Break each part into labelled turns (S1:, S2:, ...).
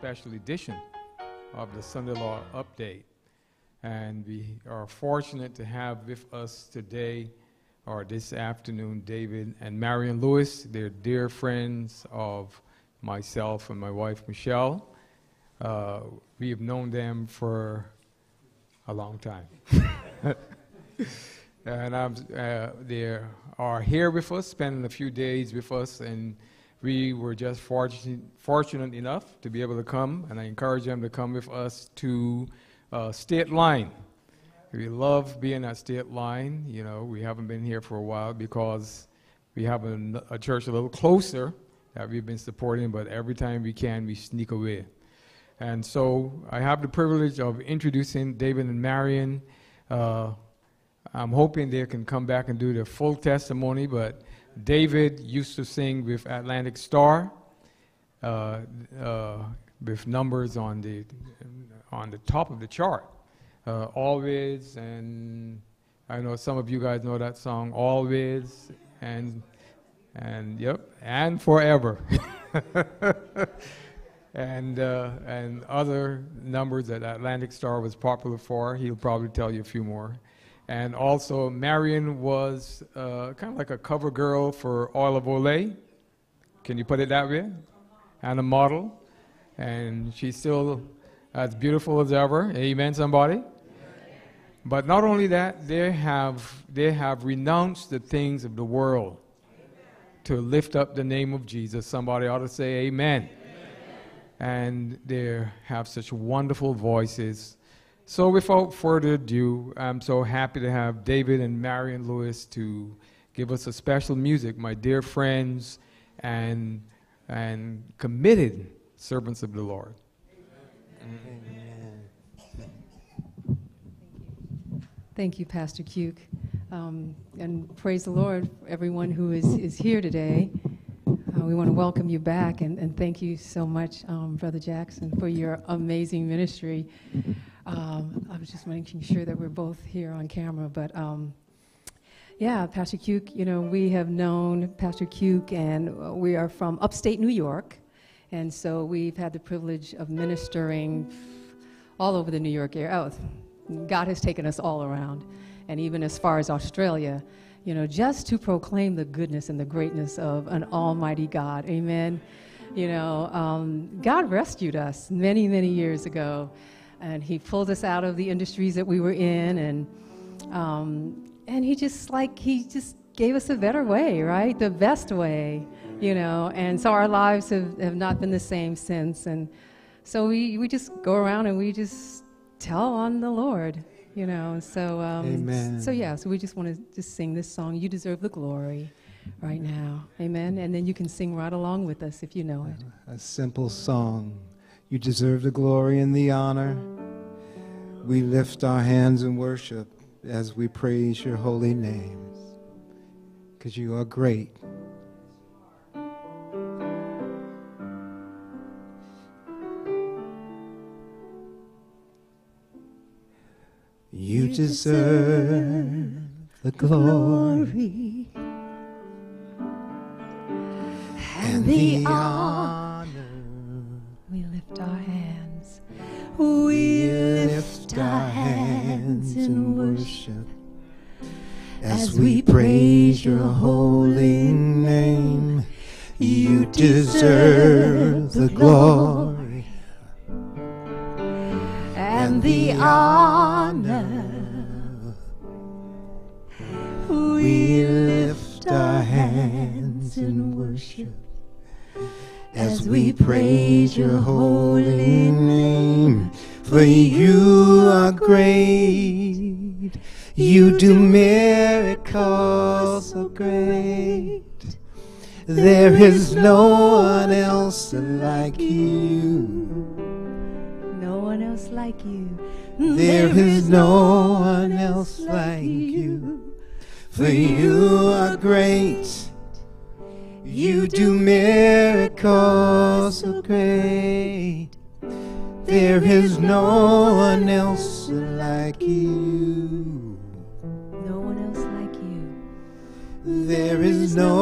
S1: special edition of the Sunday Law Update. And we are fortunate to have with us today or this afternoon David and Marion Lewis. They're dear friends of myself and my wife Michelle. Uh, we have known them for a long time. and I'm, uh, they are here with us, spending a few days with us, and we were just fortunate, fortunate enough to be able to come, and I encourage them to come with us to uh, State Line. We love being at State Line. You know, we haven't been here for a while because we have a, a church a little closer that we've been supporting, but every time we can, we sneak away. And so I have the privilege of introducing David and Marion. Uh, I'm hoping they can come back and do their full testimony, but David used to sing with Atlantic Starr, uh, uh, with numbers on the on the top of the chart, uh, always, and I know some of you guys know that song, always, and and yep, and forever, and uh, and other numbers that Atlantic Starr was popular for. He'll probably tell you a few more. And also, Marion was uh, kind of like a cover girl for of Olay. Can you put it that way? And a model. And she's still as beautiful as ever. Amen, somebody? But not only that, they have, they have renounced the things of the world to lift up the name of Jesus. Somebody ought to say amen. amen. And they have such wonderful voices so without further ado, I'm so happy to have David and Marion Lewis to give us a special music, my dear friends and, and committed servants of the Lord.
S2: Amen. Thank you, Pastor Cuke. Um, and praise the Lord, everyone who is, is here today. Uh, we want to welcome you back and, and thank you so much, um, Brother Jackson, for your amazing ministry. Um, I was just making sure that we're both here on camera, but um, yeah, Pastor Cuke, you know, we have known Pastor Cuke, and we are from upstate New York, and so we've had the privilege of ministering all over the New York area. Oh, God has taken us all around, and even as far as Australia, you know, just to proclaim the goodness and the greatness of an Almighty God. Amen. You know, um, God rescued us many, many years ago and he pulled us out of the industries that we were in and um, and he just like he just gave us a better way right? The best way you know? And so our lives have, have not been the same since. And so we, we just go around and we just tell on the lord you know? So um,
S3: amen.
S2: so yeah so we just want to just sing this song you deserve the glory right now. Amen? And then you can sing right along with us if you know it.
S3: A simple song you deserve the glory and the honor. We lift our hands in worship as we praise your holy name because you are great. You deserve the glory and the honor. Our hands, we lift our hands in worship as we praise your holy name. You deserve the glory and the honor. We lift our hands in worship as we praise your holy name. For you are great, you do miracles so great. There is no one else like you.
S2: No one else like you.
S3: There is no one else like you. For you are great you do miracles so great. There is no one else like you.
S2: No one else like you.
S3: There is no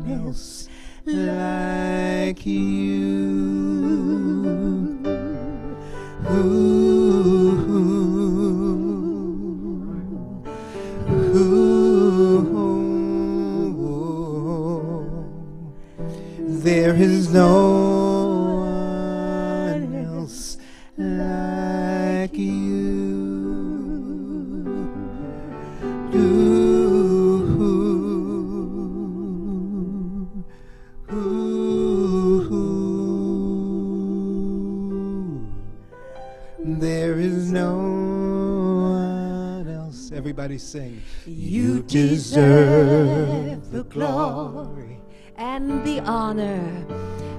S3: one else like you. Ooh. there is no one else like you. Ooh, there is no one else. Everybody sing.
S4: You deserve the glory and the honor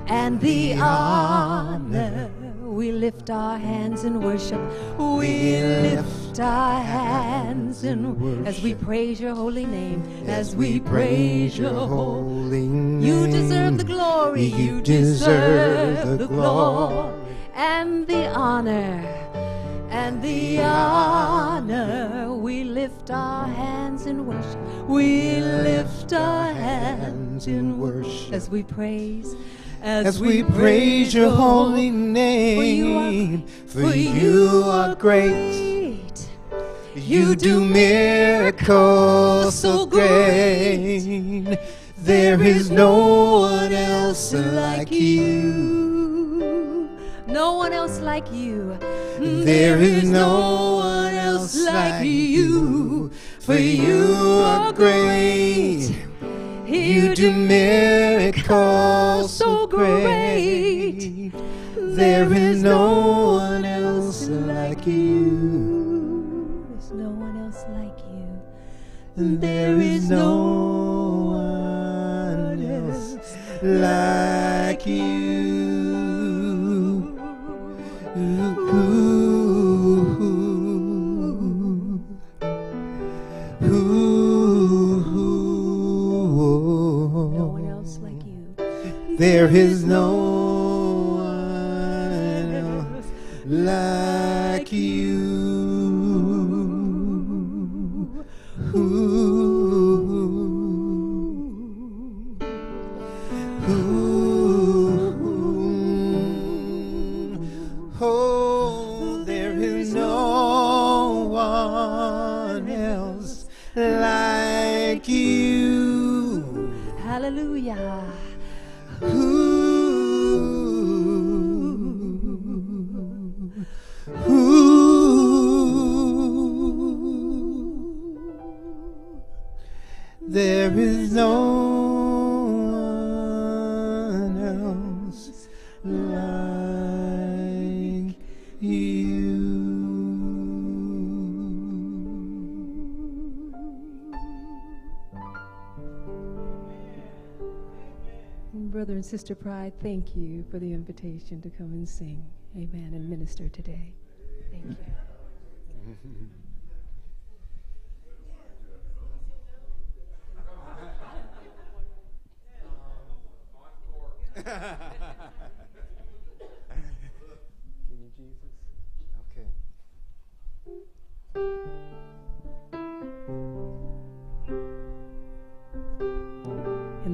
S4: and the honor. We lift our hands in worship. We lift our hands in worship as we praise your holy name. As we praise your holy
S3: name.
S4: You deserve the glory. You deserve the glory and the honor and the honor. We lift our hands in worship. We lift our hands in worship as we praise. As,
S3: As we praise your holy name, for you are great. You do miracles so great. There is no one else like you.
S4: No one else like you.
S3: There is no one else like you, for you are great. You do miracles so great. There is no one else like you.
S4: There's no one else like you.
S3: There is no one else like you. There is no
S2: Brother and Sister Pride, thank you for the invitation to come and sing. Amen. And minister today. Thank you.
S3: Give me Jesus. Okay.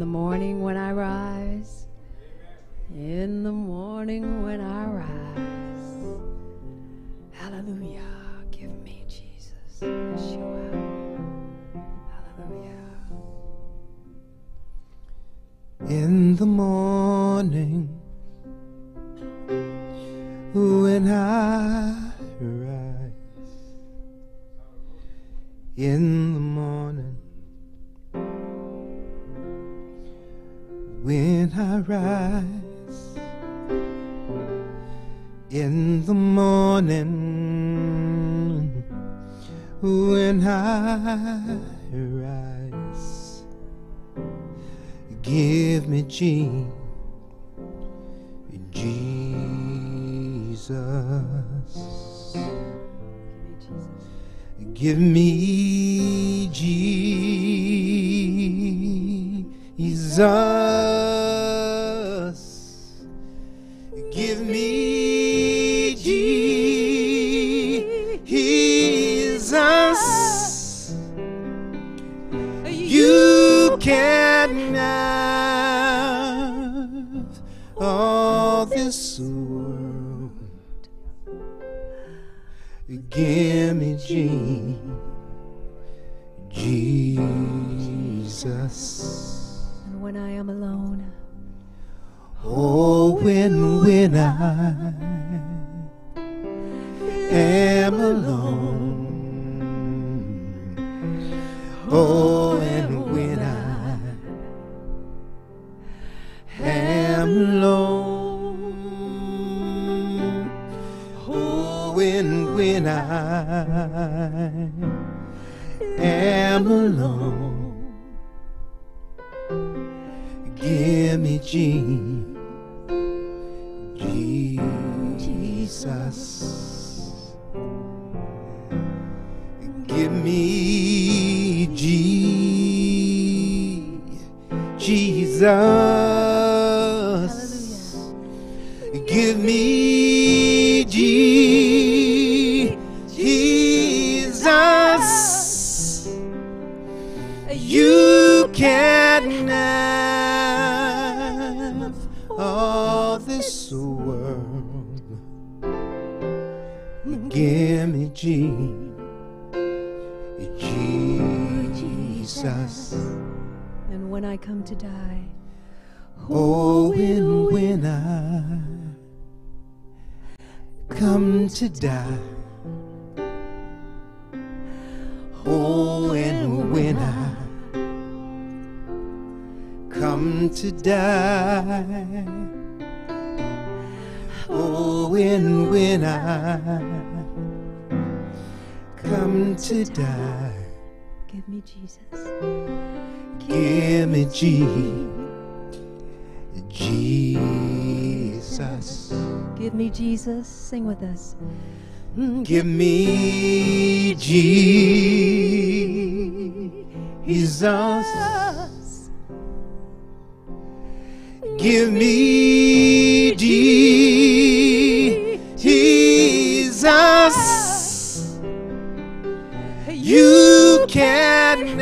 S2: The morning when I rise, in the morning when I rise, hallelujah, give me Jesus, Yeshua, hallelujah.
S3: In the morning, when I rise, in the morning, when I rise, in the morning, when I rise. Give me G, Jesus. Give me Jesus. Give me Jesus. You can have all this world. Give me Jesus.
S4: And when I am alone,
S3: Oh, when when I am alone. Oh, and when I am alone. Oh, when when I am alone. Give me Jesus. Jesus. Give me G- Jesus. Give me G- Jesus. You can
S4: come to die,
S3: Oh, and when I come to die. Oh, and when I come to die. Oh, and when I come to die.
S4: give me Jesus.
S3: Give me G- Jesus.
S4: Give me Jesus. Sing with us.
S3: Mm, Give me Jesus. Give me Jesus. You can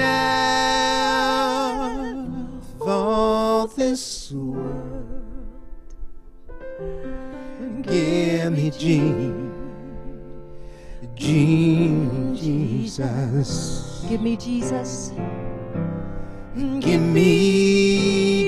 S3: Give me G- G- Jesus.
S4: Give me Jesus.
S3: Give me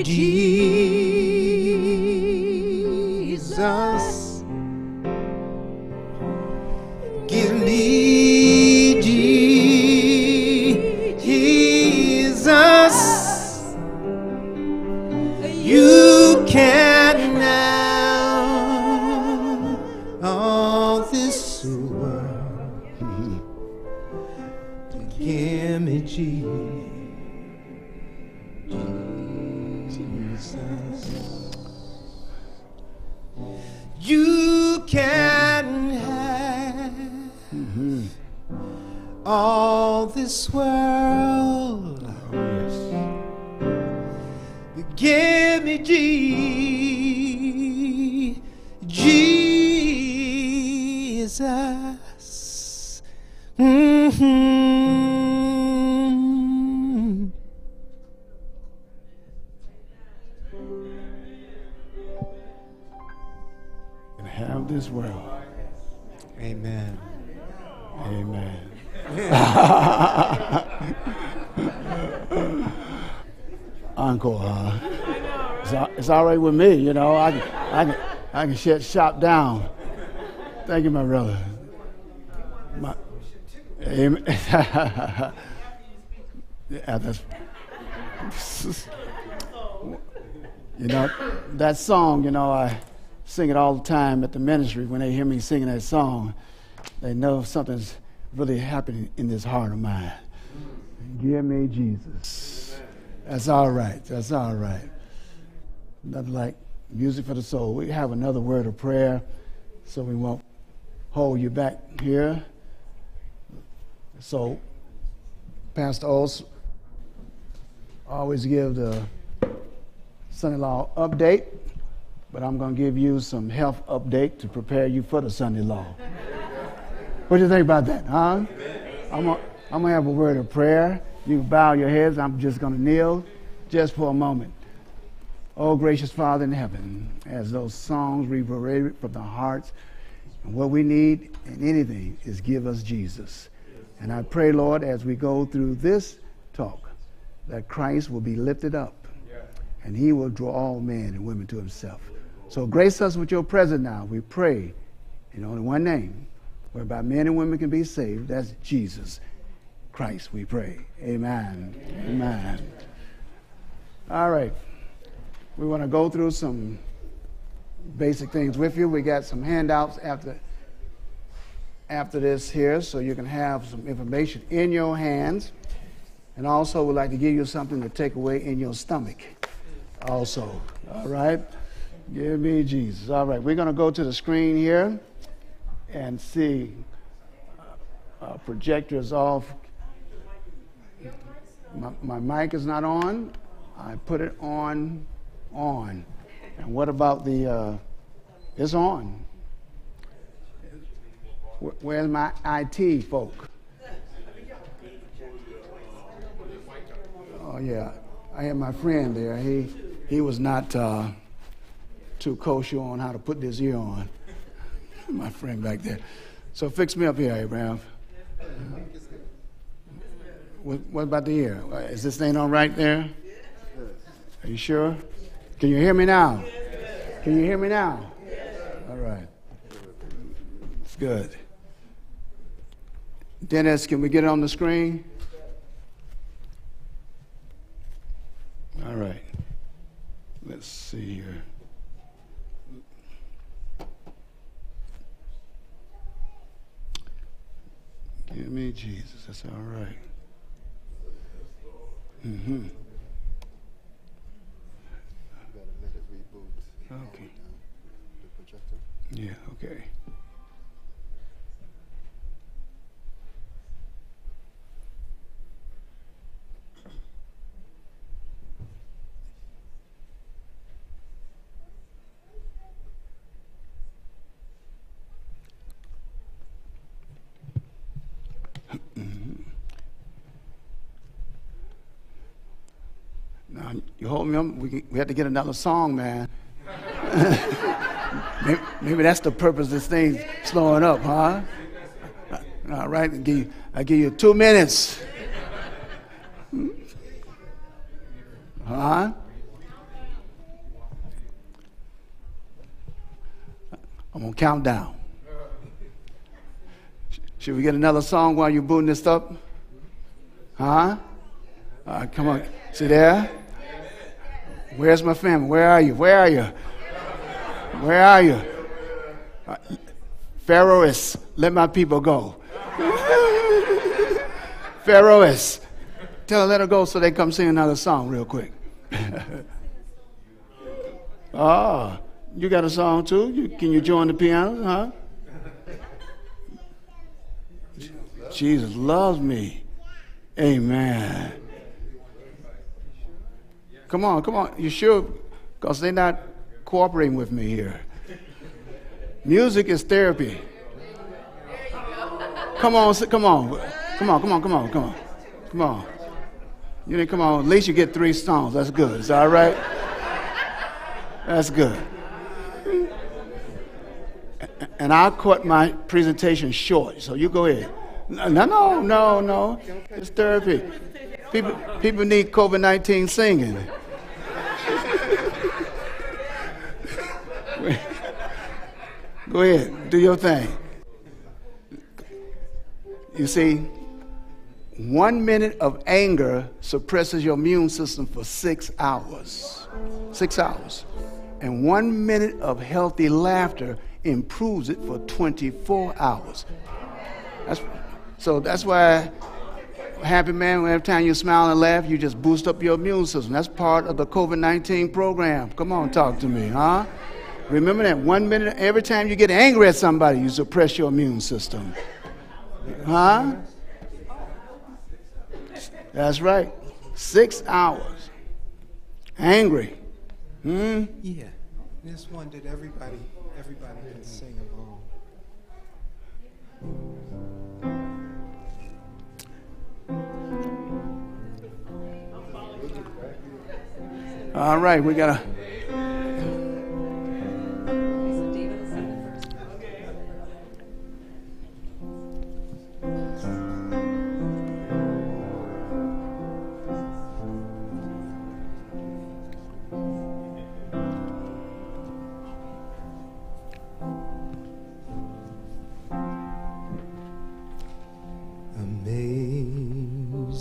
S3: this world. Give me G- Jesus. Mhm.
S5: and have this world.
S3: Amen.
S5: Amen. Encore, huh? It's, all- it's all right with me, you know. I can, I can, I can shut shop down. Thank you, my brother. My, amen. yeah, that's, you know, that song, you know, I sing it all the time at the ministry. When they hear me singing that song, they know something's really happening in this heart of mine. Give me Jesus. That's all right. That's all right. Nothing like music for the soul. We have another word of prayer, so we won't hold you back here. So, Pastor Ols always give the Sunday Law update, but I'm going to give you some health update to prepare you for the Sunday Law. What do you think about that, huh? I'm I'm gonna have a word of prayer. You bow your heads. I'm just gonna kneel just for a moment. Oh, gracious Father in heaven, as those songs reverberated from the hearts, and what we need in anything is give us Jesus. And I pray, Lord, as we go through this talk, that Christ will be lifted up and he will draw all men and women to himself. So grace us with your presence now. We pray in only one name, whereby men and women can be saved. That's Jesus Christ, we pray. Amen. Amen. All right. We want to go through some basic things with you. We got some handouts after after this here so you can have some information in your hands. And also, we'd like to give you something to take away in your stomach. Also, all right? Give me Jesus. All right, we're going to go to the screen here and see. Uh, projector is off. My, my mic is not on. I put it on, on. And what about the, uh, it's on. Where's my IT folk? Oh, yeah. I had my friend there. He, he was not uh, too kosher on how to put this ear on. my friend back there. So fix me up here, Abraham. What, about the ear? Is this thing all right there? Are you sure? Can you hear me now? Can you hear me now? All right. It's good. Dennis, can we get it on the screen? All right. Let's see here. Give me Jesus. That's all right. Mm-hmm. Okay. Yeah, okay. You hold me up. We, we have to get another song, man. maybe, maybe that's the purpose of this thing slowing up, huh? Uh, all right, I give you, I give you two minutes. Huh? I'm gonna count down. Should we get another song while you're booting this up? Huh? All right, come on. See there? Where's my family? Where are you? Where are you? Where are you? Uh, Pharaoh is, let my people go. Pharaoh is, tell her let her go so they come sing another song real quick. oh, you got a song too? You, can you join the piano, huh? Jesus loves me. Amen. Come on, come on. You sure? Because they're not cooperating with me here. Music is therapy. Come on, come on. Come on, come on, come on, come on. Come on. You didn't come on. At least you get three songs. That's good. Is that all right? That's good. And I cut my presentation short, so you go ahead. No, no, no, no. It's therapy. People, people need COVID 19 singing. Go ahead, do your thing. You see, one minute of anger suppresses your immune system for six hours. Six hours. And one minute of healthy laughter improves it for 24 hours. That's, so that's why, happy man, every time you smile and laugh, you just boost up your immune system. That's part of the COVID 19 program. Come on, talk to me, huh? Remember that one minute, every time you get angry at somebody, you suppress your immune system. Huh? That's right. Six hours. Angry. Hmm?
S3: Yeah. This one that everybody, everybody can sing along.
S5: All right, we got to.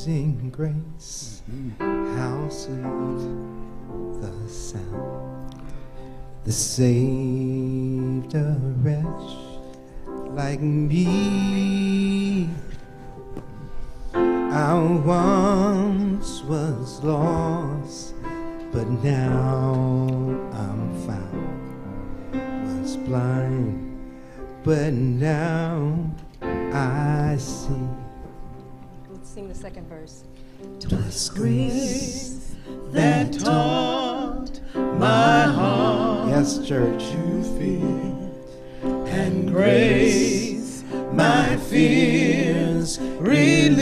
S3: Amazing grace, how sweet the sound that saved a wretch like me. I once was lost, but now I'm found. Was blind, but now I see.
S2: Let's sing the second verse.
S3: Twas grace
S6: that taught my heart
S3: Yes, church.
S6: to fear, and grace my fears relieved.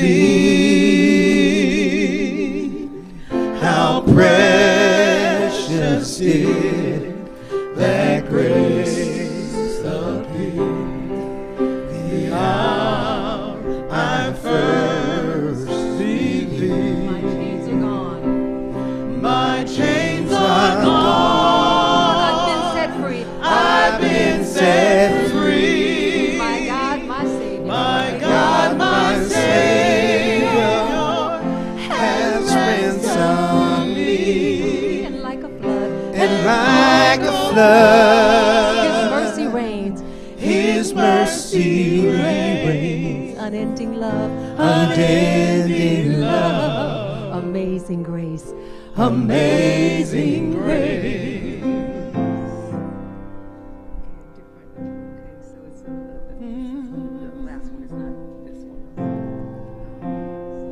S6: How precious did that grace
S2: like His mercy reigns.
S6: His mercy reigns.
S2: Unending love.
S3: unending love.
S2: Amazing grace.
S6: Amazing grace.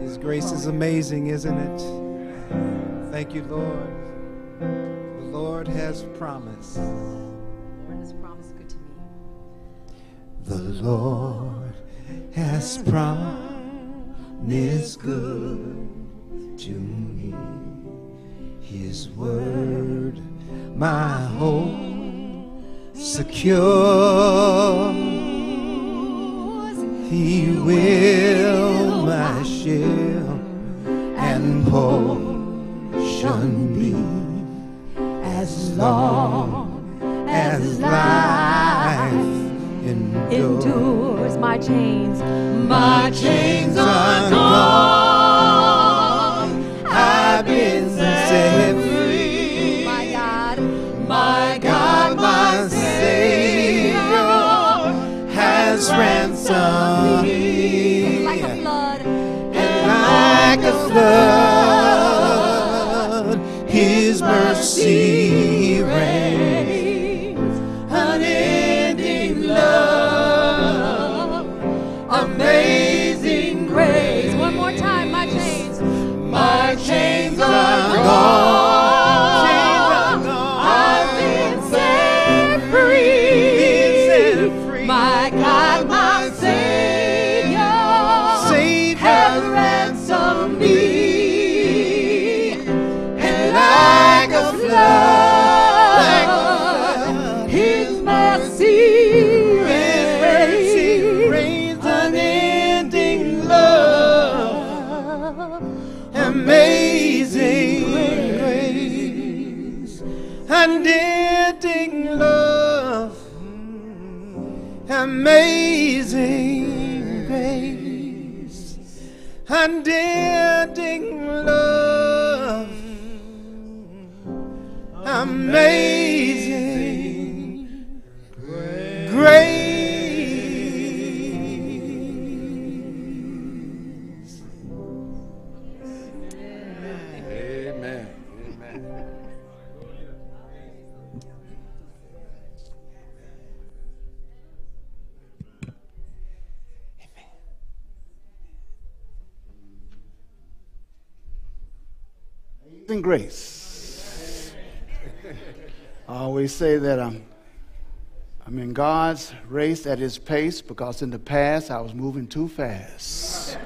S3: His grace is amazing, isn't it? Thank you, Lord. The Lord has promised.
S2: Lord has promised good to me.
S3: The Lord has promised good to me. His word, my hope, secure. He will my shield and portion be as long as life endures.
S2: My chains.
S6: My chains are gone. I've been set free.
S2: My God,
S6: My God, my Savior has ransomed me.
S2: like a flood.
S3: like a flood, His mercy
S6: amazing grace, unending love,
S3: amazing grace.
S5: I always say that I'm, I'm in God's race at His pace because in the past I was moving too fast.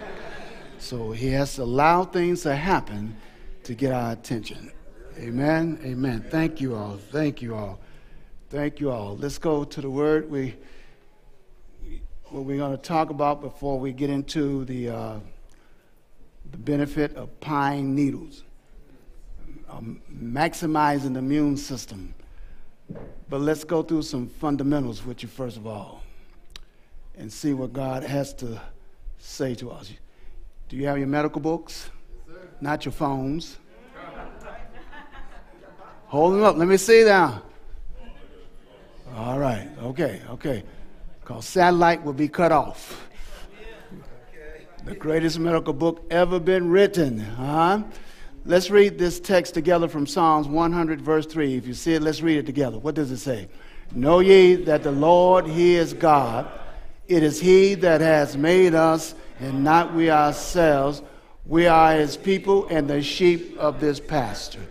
S5: So He has to allow things to happen to get our attention. Amen. Amen. Thank you all. Thank you all. Thank you all. Let's go to the word. We what we're going to talk about before we get into the uh, the benefit of pine needles um, maximizing the immune system. But let's go through some fundamentals with you first of all and see what God has to say to us. Do you have your medical books? Not your phones. Hold them up. Let me see them. All right. Okay. Okay. because satellite will be cut off. The greatest medical book ever been written. Huh? Let's read this text together from Psalms 100, verse 3. If you see it, let's read it together. What does it say? Know ye that the Lord, He is God. It is He that has made us, and not we ourselves. We are His people and the sheep of this pasture.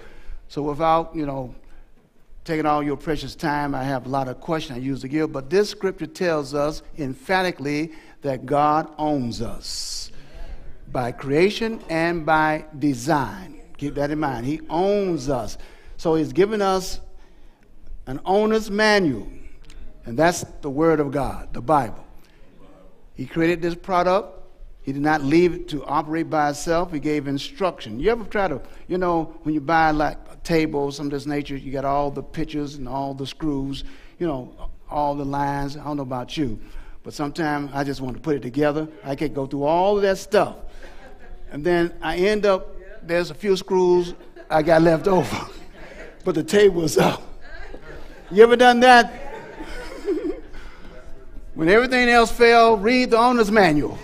S5: So, without, you know, taking all your precious time, I have a lot of questions I usually give, but this scripture tells us emphatically that God owns us by creation and by design. Keep that in mind. He owns us. So He's given us an owner's manual, and that's the Word of God, the Bible. He created this product. He did not leave it to operate by itself. He gave instruction. You ever try to, you know, when you buy like a table, some of this nature, you got all the pictures and all the screws, you know, all the lines. I don't know about you, but sometimes I just want to put it together. I can't go through all of that stuff. And then I end up, there's a few screws I got left over, but the table is up. You ever done that? when everything else failed, read the owner's manual.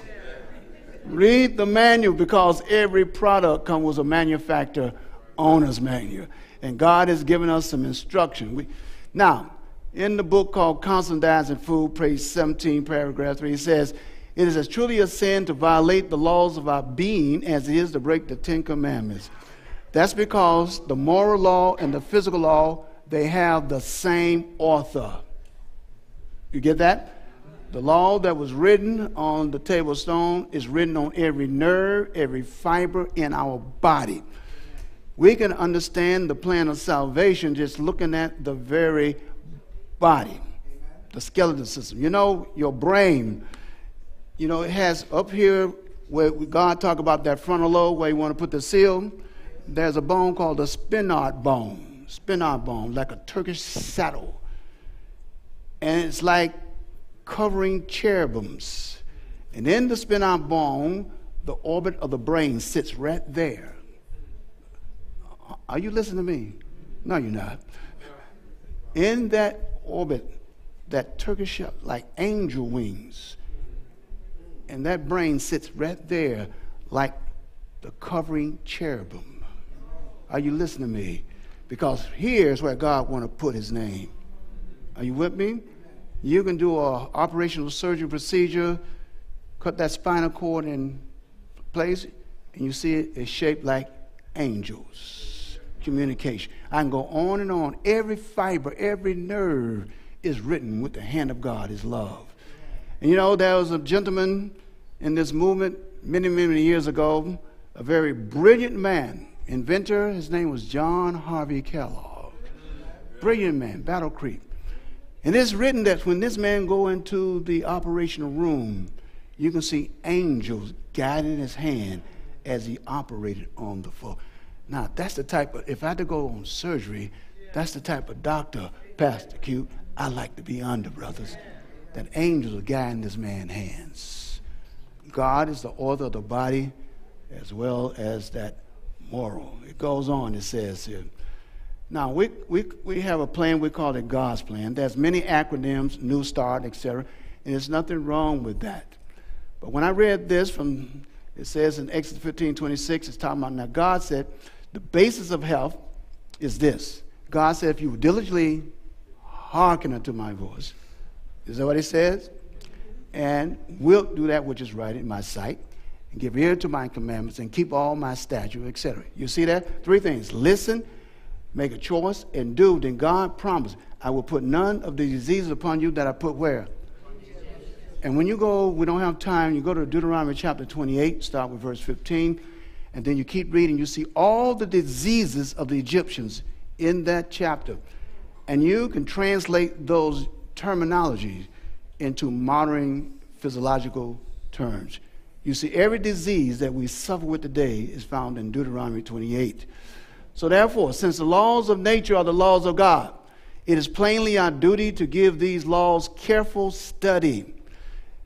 S5: Read the manual because every product comes with a manufacturer owner's manual. And God has given us some instruction. We, now, in the book called Counsels on Diets and Food, page 17, paragraph 3, it says, It is as truly a sin to violate the laws of our being as it is to break the Ten Commandments. That's because the moral law and the physical law, they have the same author. You get that? The law that was written on the table stone is written on every nerve, every fiber in our body. We can understand the plan of salvation just looking at the very body, the skeletal system. You know, your brain, you know, it has up here where God talk about that frontal lobe where you want to put the seal. There's a bone called the sphenoid bone, sphenoid bone, like a Turkish saddle. And it's like covering cherubims. And in the sphenoid bone, the orbit of the brain sits right there. Are you listening to me? No, you're not. In that orbit, that Turkish like angel wings, and that brain sits right there like the covering cherubim. Are you listening to me? Because here's where God want to put his name. Are you with me? You can do a operational surgery procedure, cut that spinal cord in place, and you see it is shaped like angels. Communication. I can go on and on. Every fiber, every nerve is written with the hand of God, His love. And you know, there was a gentleman in this movement many, many years ago, a very brilliant man, inventor. His name was John Harvey Kellogg. Brilliant man, Battle Creek. And it's written that when this man go into the operational room, you can see angels guiding his hand as he operated on the floor. Now, that's the type of, if I had to go on surgery, that's the type of doctor, Pastor Q, I like to be under, brothers. That angels are guiding this man's hands. God is the author of the body as well as that moral. It goes on, it says here. Now, we, we, we have a plan, we call it God's plan. There's many acronyms, New Start, etc., and there's nothing wrong with that. But when I read this from, it says in Exodus 15, 26, it's talking about, now God said, the basis of health is this. God said, if you diligently hearken unto my voice, is that what he says? And will do that which is right in my sight, and give ear to my commandments, and keep all my statutes, etc. You see that? Three things. Listen, make a choice, and do, then God promised, I will put none of the diseases upon you that I put where? And when you go, we don't have time, you go to Deuteronomy chapter 28, start with verse 15, and then you keep reading, you see all the diseases of the Egyptians in that chapter. And you can translate those terminologies into modern physiological terms. You see, every disease that we suffer with today is found in Deuteronomy 28. So, therefore, since the laws of nature are the laws of God, it is plainly our duty to give these laws careful study.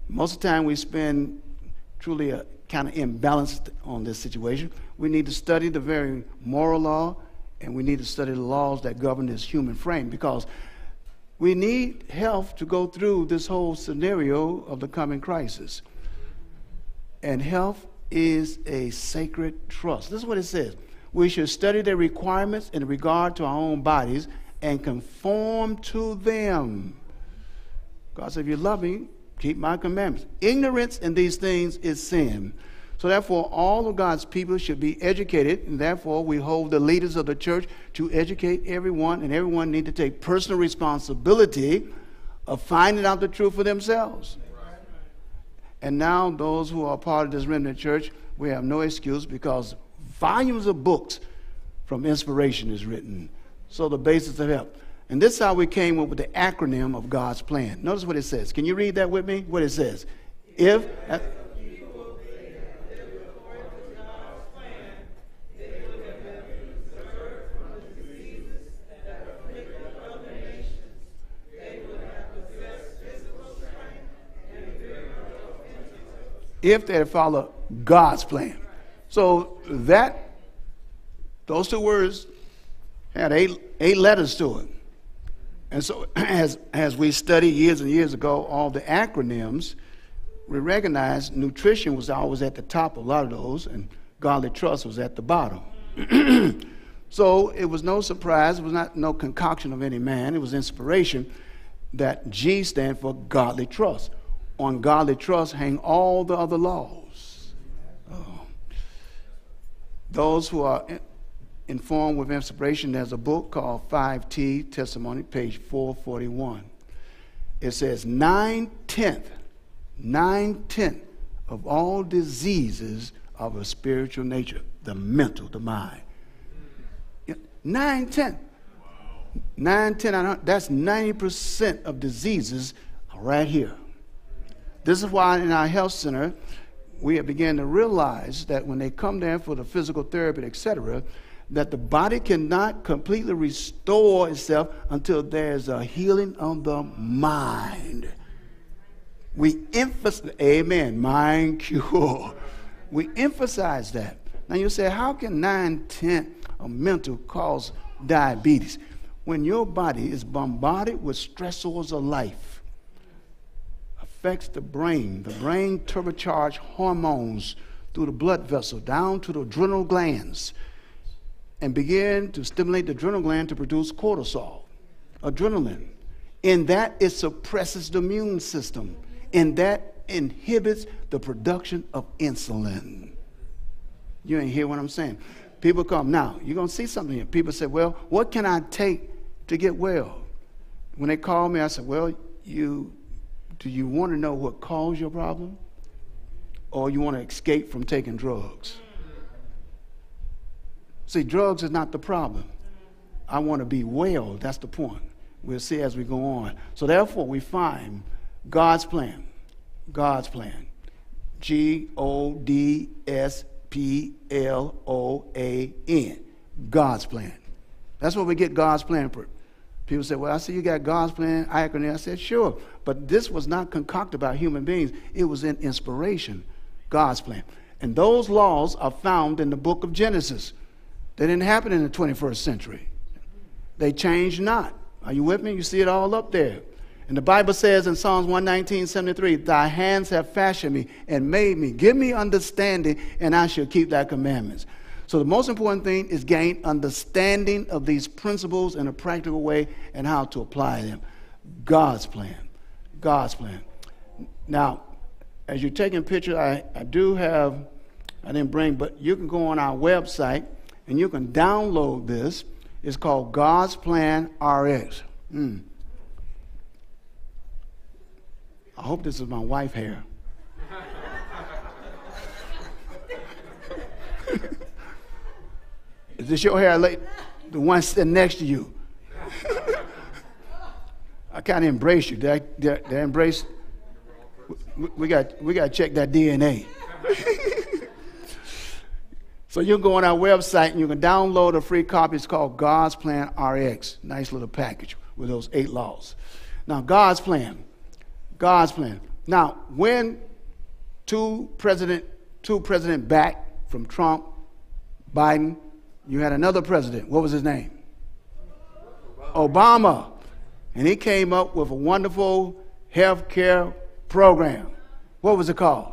S5: Most of the time, we spend truly a kind of imbalanced on this situation. We need to study the very moral law, and we need to study the laws that govern this human frame because we need health to go through this whole scenario of the coming crisis. And health is a sacred trust. This is what it says. We should study the requirements in regard to our own bodies and conform to them. God said, If you love me, keep my commandments. Ignorance in these things is sin. So, therefore, all of God's people should be educated, and therefore, we hold the leaders of the church to educate everyone, and everyone need to take personal responsibility of finding out the truth for themselves. And now, those who are part of this remnant church, we have no excuse because volumes of books from inspiration is written. So, the basis of help. And this is how we came up with the acronym of God's plan. Notice what it says. Can you read that with me? What it says. If. If they follow God's plan. So that those two words had eight, eight letters to it. And so as, as we studied years and years ago all the acronyms, we recognized nutrition was always at the top of a lot of those, and godly trust was at the bottom. so it was no surprise, it was not no concoction of any man, it was inspiration that G stand for godly trust on godly trust hang all the other laws. Oh. Those who are informed with inspiration, there's a book called 5T Testimony, page 441. It says nine tenth, nine tenth of all diseases of a spiritual nature, the mental, the mind. Nine tenth. Nine tenth, that's 90% of diseases right here. This is why in our health center, we have began to realize that when they come there for the physical therapy, etc., that the body cannot completely restore itself until there's a healing of the mind. We emphasize, amen, mind cure. We emphasize that. Now you say, how can nine tenth of mental cause diabetes? When your body is bombarded with stressors of life, affects the brain. The brain turbocharges hormones through the blood vessel down to the adrenal glands and begin to stimulate the adrenal gland to produce cortisol, adrenaline. In that, it suppresses the immune system. In that, inhibits the production of insulin. You ain't hear what I'm saying. People come, now, you're to see something here. People say, well, what can I take to get well? When they call me, I said, well, you do you want to know what caused your problem? Or you want to escape from taking drugs? See, drugs is not the problem. I want to be well. That's the point. We'll see as we go on. So, therefore, we find God's plan. God's plan. G O D S P L O A N. God's plan. That's what we get God's plan for. People say, Well, I see you got God's plan acronym. I said, Sure. But this was not concocted by human beings, it was in inspiration, God's plan. And those laws are found in the book of Genesis. They didn't happen in the 21st century, they changed not. Are you with me? You see it all up there. And the Bible says in Psalms 119, 73, Thy hands have fashioned me and made me. Give me understanding, and I shall keep thy commandments. So the most important thing is gain understanding of these principles in a practical way and how to apply them. God's plan. God's plan. Now, as you're taking pictures, I, I do have, I didn't bring, but you can go on our website and you can download this. It's called God's Plan RX. Mm. I hope this is my wife hair. Is this your hair, the one sitting next to you? I kind of embrace you. Did I, did I, did I embrace? We, we, got we got to check that DNA. so you go on our website and you can download a free copy. It's called God's Plan RX. Nice little package with those eight laws. Now, God's plan. God's plan. Now, when two president, two president back from Trump, Biden, you had another president. What was his name? Obama. and he came up with a wonderful health care program. What was it called?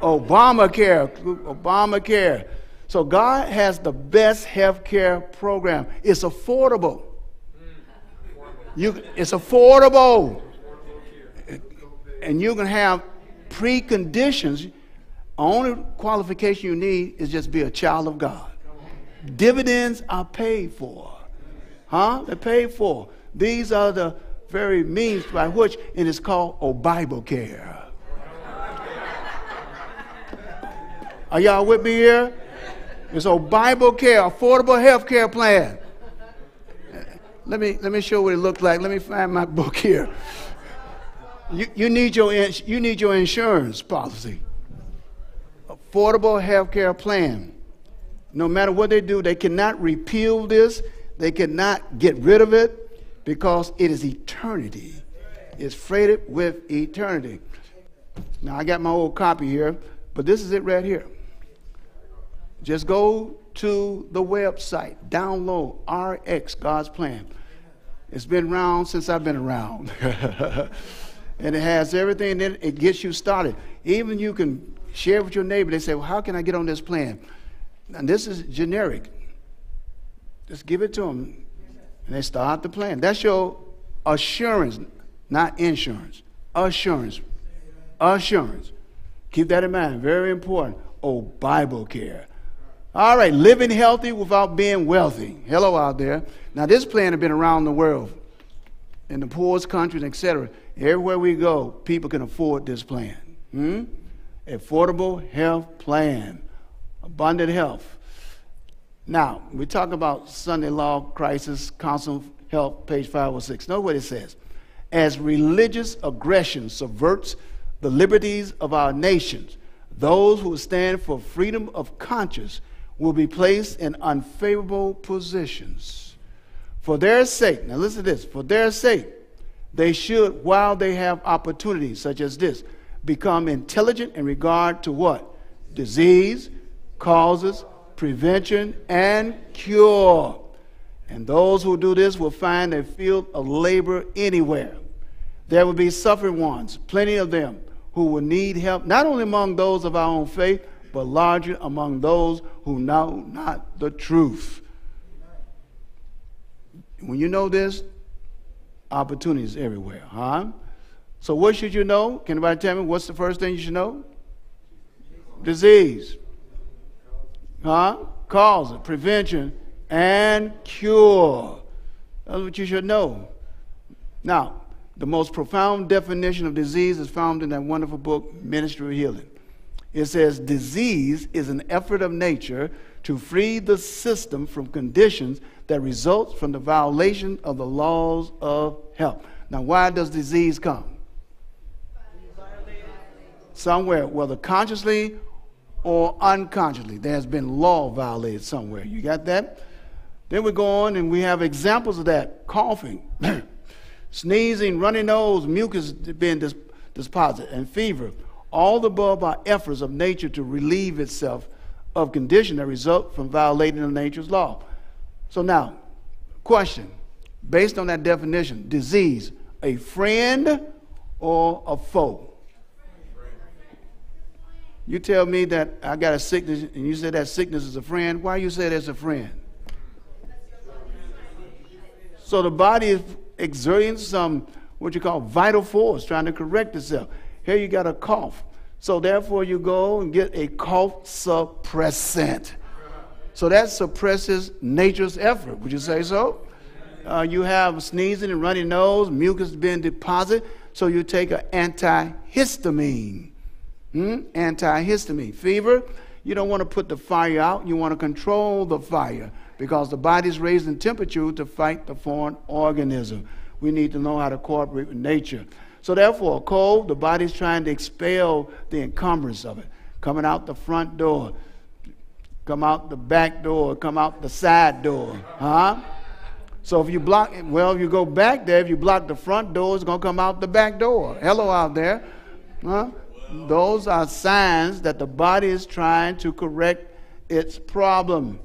S5: Obamacare. Obamacare. So God has the best health care program. It's affordable. You, it's affordable. And you can have preconditions. Only qualification you need is just be a child of God. Dividends are paid for. Huh? They're paid for. These are the very means by which it is called a Bible care. Are y'all with me here? It's a Bible care, affordable health care plan. Let me, let me show what it looked like. Let me find my book here. You, you, need your, you need your insurance policy. Affordable health care plan. No matter what they do, they cannot repeal this. They cannot get rid of it because it is eternity. It's freighted with eternity. Now, I got my old copy here, but this is it right here. Just go to the website, download RX, God's Plan. It's been around since I've been around. and it has everything in it. It gets you started. Even you can share with your neighbor. They say, Well, how can I get on this plan? And this is generic. Just give it to them. And they start the plan. That's your assurance, not insurance. Assurance. Assurance. Keep that in mind. Very important. Oh, Bible care. All right, living healthy without being wealthy. Hello out there. Now, this plan has been around the world, in the poorest countries, etc. Everywhere we go, people can afford this plan. Hmm? Affordable health plan, abundant health. Now, we talk about Sunday Law Crisis Counsels on Health, page 506. Know what it says. As religious aggression subverts the liberties of our nations, those who stand for freedom of conscience will be placed in unfavorable positions. For their sake, now listen to this, for their sake, they should, while they have opportunities such as this, become intelligent in regard to what? Disease, causes, prevention, and cure. And those who do this will find a field of labor anywhere. There will be suffering ones, plenty of them, who will need help, not only among those of our own faith, but larger among those who know not the truth. When you know this, opportunities everywhere, huh? So what should you know? Can anybody tell me what's the first thing you should know? Disease. Huh? Cause prevention, and cure. That's what you should know. Now, the most profound definition of disease is found in that wonderful book, Ministry of Healing. It says disease is an effort of nature to free the system from conditions that results from the violation of the laws of health. Now, why does disease come? Somewhere, whether consciously or unconsciously, there has been law violated somewhere. You got that? Then we go on and we have examples of that coughing, sneezing, runny nose, mucus being dis- deposited, and fever all the above are efforts of nature to relieve itself of condition that result from violating of nature's law. So now, question, based on that definition, disease, a friend or a foe? You tell me that I got a sickness and you say that sickness is a friend. Why you say that's a friend? So the body is exerting some what you call vital force, trying to correct itself. Here you got a cough. So therefore you go and get a cough suppressant. So that suppresses nature's effort. Would you say so? Uh, you have sneezing and runny nose, mucus being deposited, so you take an antihistamine. Hmm? Antihistamine. Fever, you don't want to put the fire out, you want to control the fire because the body's raising temperature to fight the foreign organism. We need to know how to cooperate with nature. So therefore, cold, the body's trying to expel the encumbrance of it. Coming out the front door, come out the back door, come out the side door. Huh? So if you block, it, well, you go back there, if you block the front door, it's going to come out the back door. Hello out there. Huh? Those are signs that the body is trying to correct its problem.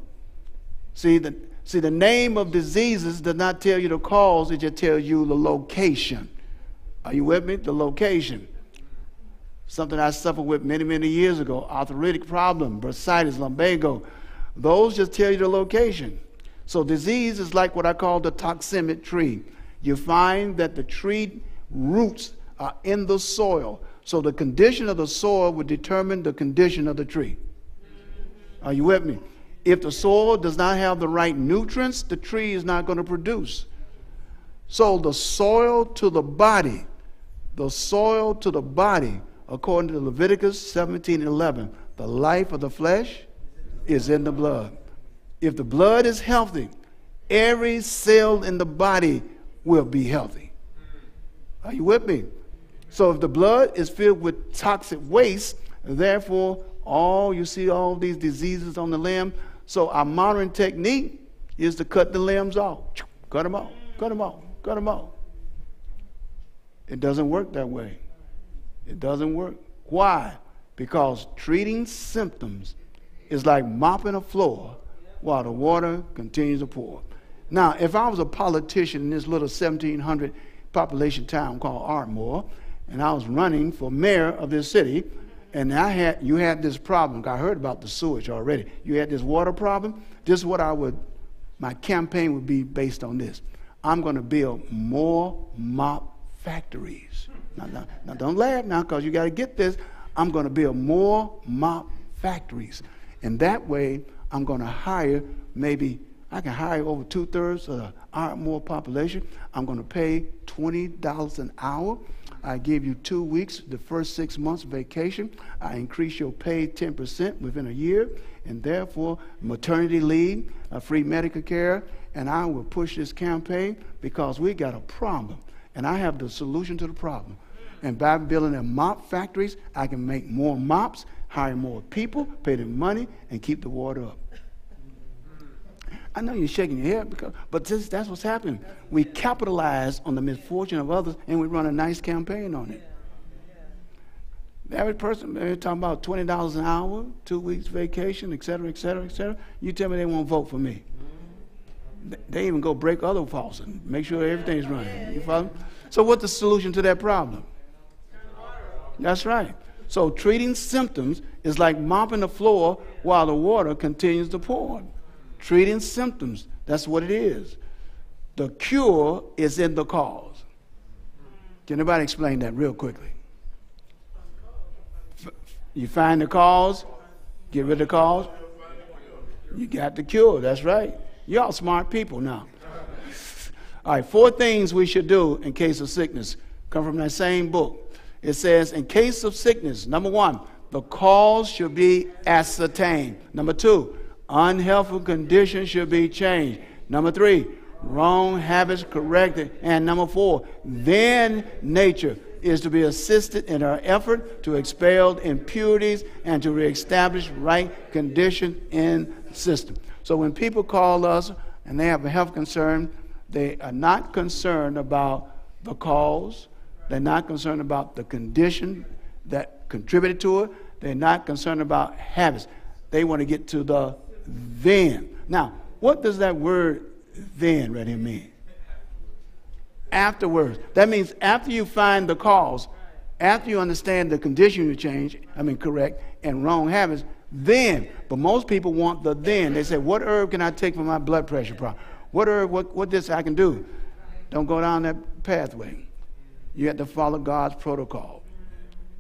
S5: See, the, See, the name of diseases does not tell you the cause, it just tells you the location. Are you with me? The location. Something I suffered with many, many years ago arthritic problem, bursitis, lumbago. Those just tell you the location. So, disease is like what I call the toxemic tree. You find that the tree roots are in the soil. So, the condition of the soil would determine the condition of the tree. Are you with me? If the soil does not have the right nutrients, the tree is not going to produce. So, the soil to the body, the soil to the body, according to Leviticus 17 11, the life of the flesh is in the blood. If the blood is healthy, every cell in the body will be healthy. Are you with me? So if the blood is filled with toxic waste, therefore all you see all these diseases on the limb. So our modern technique is to cut the limbs off. Cut them off, cut them off, cut them off. It doesn't work that way. It doesn't work. Why? Because treating symptoms is like mopping a floor while the water continues to pour. Now, if I was a politician in this little 1700 population town called Ardmore, and I was running for mayor of this city, and I had you had this problem. I heard about the sewage already. You had this water problem. This is what I would my campaign would be based on this. I'm going to build more mop factories. Now, now, now don't laugh now because you got to get this. I'm going to build more mop factories. And that way, I'm going to hire maybe, I can hire over two thirds of the uh, Ardmore population. I'm going to pay $20 an hour. I give you two weeks, the first six months vacation. I increase your pay 10% within a year, and therefore maternity leave, uh, free medical care, and I will push this campaign because we got a problem, and I have the solution to the problem. And by building them mop factories, I can make more mops, hire more people, pay them money, and keep the water up. I know you're shaking your head, because, but this, that's what's happening. We capitalize on the misfortune of others and we run a nice campaign on it. The average person, they're talking about $20 an hour, two weeks vacation, et cetera, et cetera, et cetera. You tell me they won't vote for me. They even go break other falls and make sure everything's running. You follow? So, what's the solution to that problem? That's right. So, treating symptoms is like mopping the floor while the water continues to pour treating symptoms. That's what it is. The cure is in the cause. Can anybody explain that real quickly? You find the cause, get rid of the cause, you got the cure. That's right. Y'all smart people now. All right, four things we should do in case of sickness come from that same book. It says, in case of sickness, number one, the cause should be ascertained. Number two, Unhealthy conditions should be changed. Number three, wrong habits corrected. And number four, then nature is to be assisted in our effort to expel impurities and to reestablish right condition in system. So when people call us and they have a health concern, they are not concerned about the cause. They're not concerned about the condition that contributed to it. They're not concerned about habits. They want to get to the then. Now, what does that word then right here mean? Afterwards. That means after you find the cause, after you understand the condition you change, I mean correct, and wrong habits, then. But most people want the then. They say, what herb can I take for my blood pressure problem? What herb, what, what this I can do? Don't go down that pathway. You have to follow God's protocol.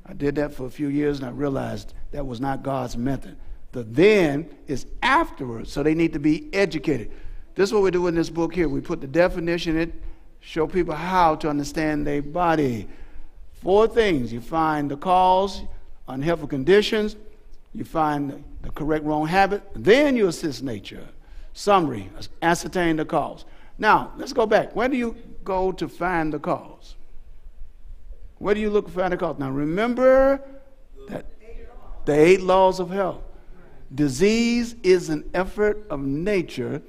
S5: I did that for a few years and I realized that was not God's method. The then is afterwards, so they need to be educated. This is what we do in this book here. We put the definition in it, show people how to understand their body. Four things. You find the cause, unhealthy conditions, you find the correct wrong habit, then you assist nature. Summary, ascertain the cause. Now, let's go back. Where do you go to find the cause? Where do you look to find the cause? Now, remember that the eight laws of health. Disease is an effort of nature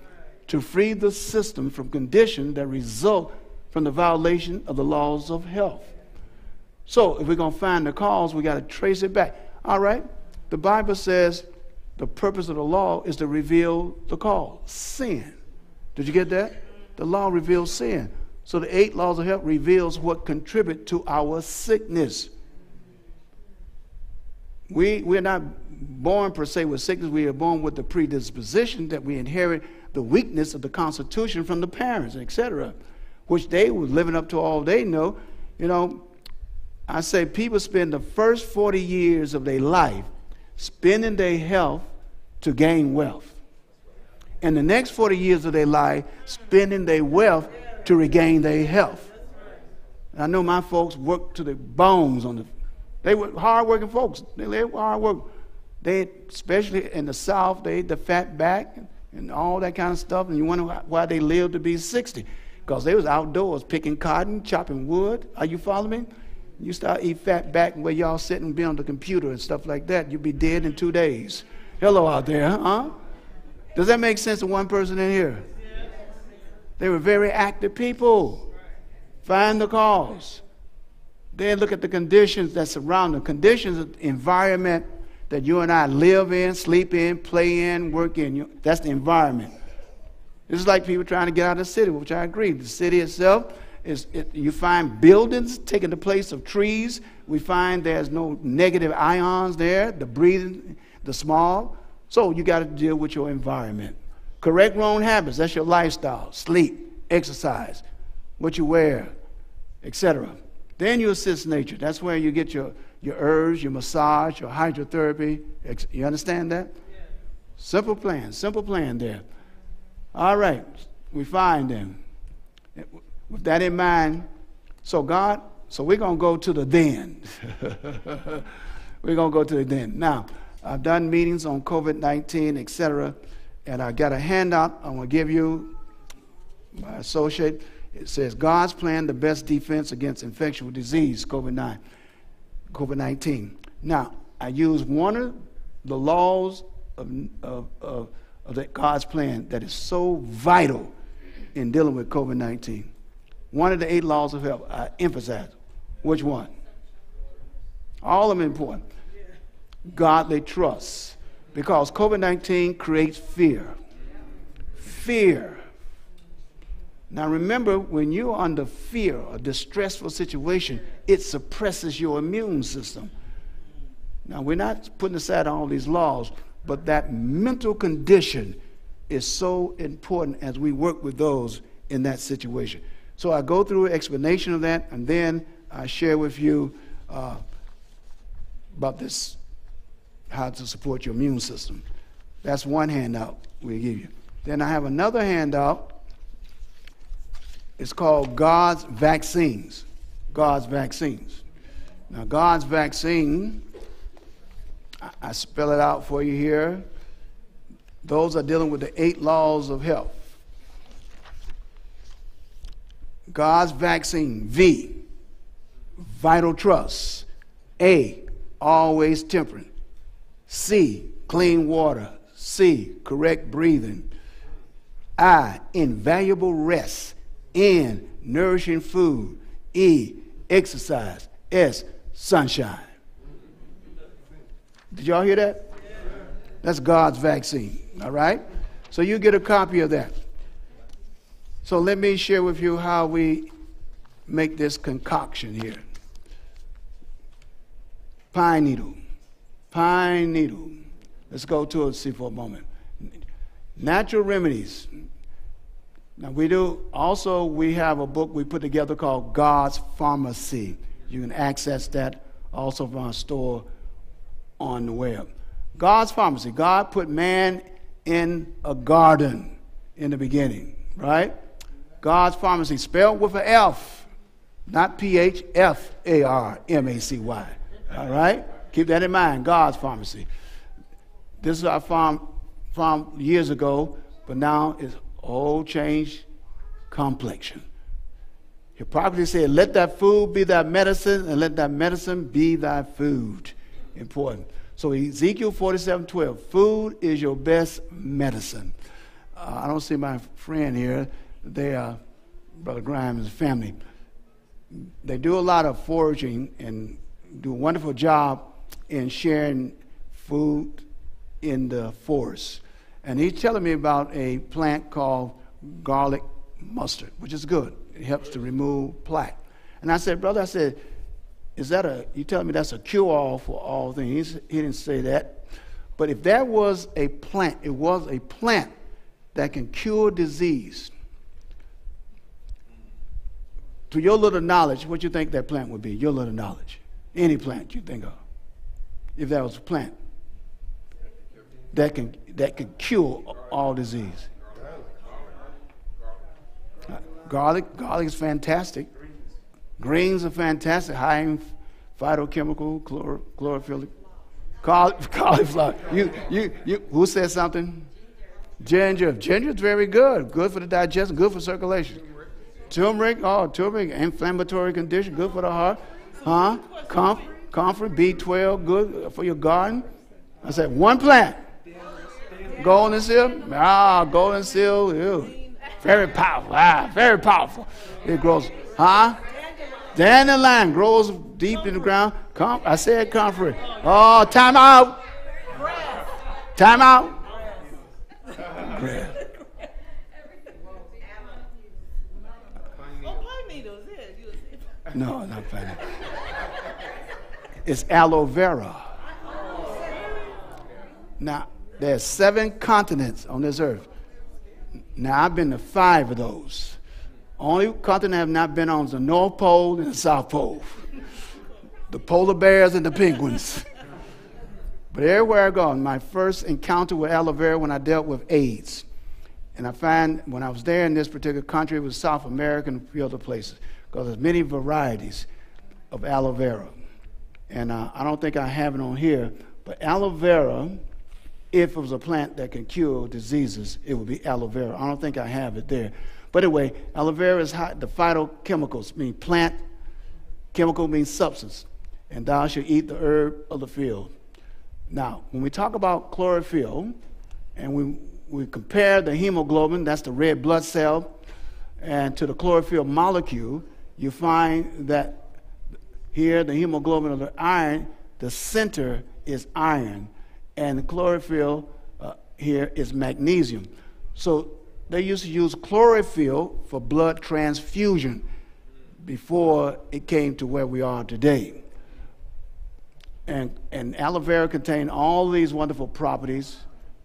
S5: to free the system from conditions that result from the violation of the laws of health. So, if we're going to find the cause, we got to trace it back. All right? The Bible says the purpose of the law is to reveal the cause sin. Did you get that? The law reveals sin. So the eight laws of health reveals what contribute to our sickness. We, we're not born per se with sickness. We are born with the predisposition that we inherit the weakness of the constitution from the parents, etc., which they were living up to all they know. You know, I say people spend the first 40 years of their life spending their health to gain wealth. And the next 40 years of their life spending their wealth to regain their health. I know my folks worked to the bones on the they were hardworking folks. They lived hard work. They, especially in the South, they ate the fat back and all that kind of stuff. And you wonder why they lived to be 60. Because they was outdoors picking cotton, chopping wood. Are you following me? You start eat fat back where y'all sitting be on the computer and stuff like that, you'll be dead in two days. Hello out there, huh? Does that make sense to one person in here? They were very active people. Find the cause. Then look at the conditions that surround them. Conditions of environment that you and I live in, sleep in, play in, work in. That's the environment. This is like people trying to get out of the city, which I agree. The city itself is it, you find buildings taking the place of trees. We find there's no negative ions there, the breathing, the small. So you got to deal with your environment. Correct wrong habits, that's your lifestyle. Sleep, exercise, what you wear, etc. Then you assist nature. That's where you get your, your herbs, your massage, your hydrotherapy. You understand that? Yeah. Simple plan, simple plan there. All right, we find them. With that in mind, so God, so we're going to go to the then. we're going to go to the then. Now, I've done meetings on COVID 19, etc., and I got a handout I'm going to give you, my associate. It says God's plan, the best defense against infectious disease, COVID-19. COVID-19. Now, I use one of the laws of, of, of, of God's plan that is so vital in dealing with COVID-19. One of the eight laws of health, I emphasize. Which one? All of them important. Godly trust. Because COVID 19 creates fear. Fear. Now remember, when you're under fear or distressful situation, it suppresses your immune system. Now we're not putting aside all these laws, but that mental condition is so important as we work with those in that situation. So I go through an explanation of that, and then I share with you uh, about this, how to support your immune system. That's one handout we give you. Then I have another handout it's called God's vaccines. God's vaccines. Now, God's vaccine, I spell it out for you here. Those are dealing with the eight laws of health. God's vaccine, V, vital trust. A, always temperate. C, clean water. C, correct breathing. I, invaluable rest. N, nourishing food. E, exercise. S, sunshine. Did y'all hear that? That's God's vaccine, all right? So you get a copy of that. So let me share with you how we make this concoction here. Pine needle. Pine needle. Let's go to it see for a moment. Natural remedies. Now we do also we have a book we put together called God's Pharmacy. You can access that also from our store on the web. God's Pharmacy. God put man in a garden in the beginning, right? God's Pharmacy, spelled with an F, not P H F A R M A C Y. All right? Keep that in mind. God's Pharmacy. This is our farm, farm years ago, but now it's all change complexion. Hippocrates said, Let that food be thy medicine, and let that medicine be thy food. Important. So Ezekiel 47 12, food is your best medicine. Uh, I don't see my friend here. They are Brother Grimes' family. They do a lot of foraging and do a wonderful job in sharing food in the forest. And he's telling me about a plant called garlic mustard, which is good. It helps to remove plaque. And I said, brother, I said, is that a, you telling me that's a cure all for all things? He didn't say that. But if that was a plant, it was a plant that can cure disease. To your little knowledge, what you think that plant would be? Your little knowledge. Any plant you think of. If that was a plant that can that could cure all disease. Garlic, garlic is fantastic. Greens are fantastic, high in phytochemical, chlor, chlorophyll. Cauliflower. You, you, you, who said something? Ginger. Ginger is very good. Good for the digestion, good for circulation. Turmeric, oh, turmeric, inflammatory condition, good for the heart. Huh? Comf, comfrey, B12, good for your garden. I said, one plant. Golden seal? Ah, golden seal. Ew. Very powerful. Ah, very powerful. It grows. Huh? Dandelion grows deep in the ground. Com- I said comfrey. Oh, time out. Time out. Grass. No, not funny. It's aloe vera. Now, there's seven continents on this earth. Now, I've been to five of those. Only continent I have not been on is the North Pole and the South Pole. The polar bears and the penguins. But everywhere I go, my first encounter with aloe vera when I dealt with AIDS. And I find when I was there in this particular country, it was South America and a few other places, because there's many varieties of aloe vera. And uh, I don't think I have it on here, but aloe vera if it was a plant that can cure diseases, it would be aloe vera. I don't think I have it there. But anyway, aloe vera is hot, the phytochemicals mean plant, chemical means substance, and thou shalt eat the herb of the field. Now, when we talk about chlorophyll, and we, we compare the hemoglobin, that's the red blood cell, and to the chlorophyll molecule, you find that here, the hemoglobin of the iron, the center is iron and chlorophyll uh, here is magnesium. So they used to use chlorophyll for blood transfusion before it came to where we are today. And, and aloe vera contained all these wonderful properties,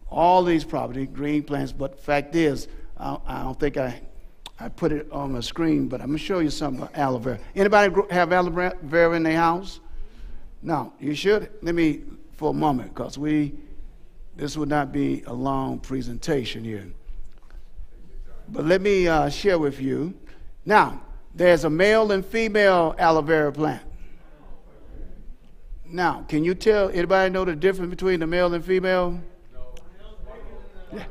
S5: all these properties, green plants, but fact is, I, I don't think I, I put it on the screen, but I'm to show you some about aloe vera. Anybody have aloe vera in their house? No, you should. Let me for a moment because we, this would not be a long presentation here. But let me uh, share with you. Now, there's a male and female aloe vera plant. Now, can you tell anybody know the difference between the male and female? Yeah.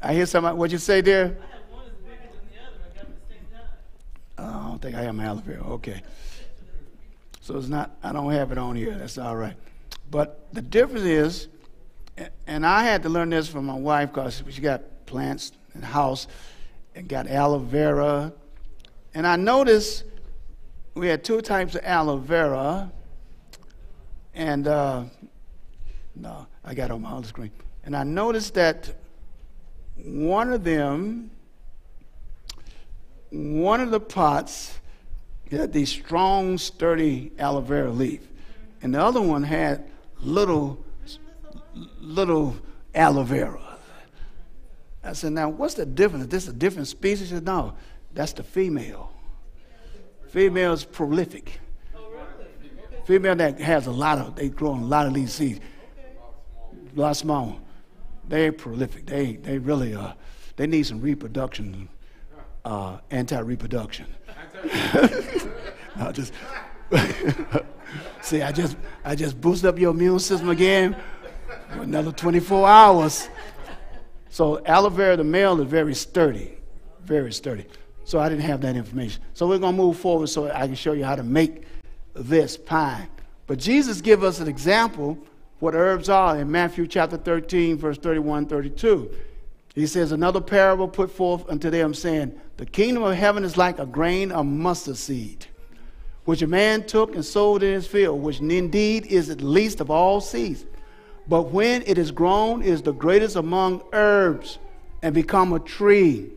S5: I hear somebody. What you say there? I don't think I have my aloe vera. Okay. So it's not. I don't have it on here. That's all right. But the difference is, and I had to learn this from my wife because she got plants in the house and got aloe vera. And I noticed we had two types of aloe vera. And uh, no, I got on my other screen. And I noticed that one of them, one of the pots had these strong, sturdy aloe vera leaf. And the other one had little, little aloe vera. I said, now what's the difference? Is this a different species? He said, no, that's the female. Female is prolific. Female that has a lot of, they grow a lot of these seeds. A lot small. They're prolific. They, they really are. They need some reproduction, uh, anti-reproduction. no, just See, I just I just boosted up your immune system again for another 24 hours. So aloe vera, the male, is very sturdy, very sturdy. So I didn't have that information. So we're going to move forward so I can show you how to make this pie. But Jesus give us an example what herbs are in Matthew chapter 13, verse 31, 32. He says, Another parable put forth unto them, saying, The kingdom of heaven is like a grain of mustard seed which a man took and sowed in his field, which indeed is the least of all seeds. But when it is grown, it is the greatest among herbs, and become a tree,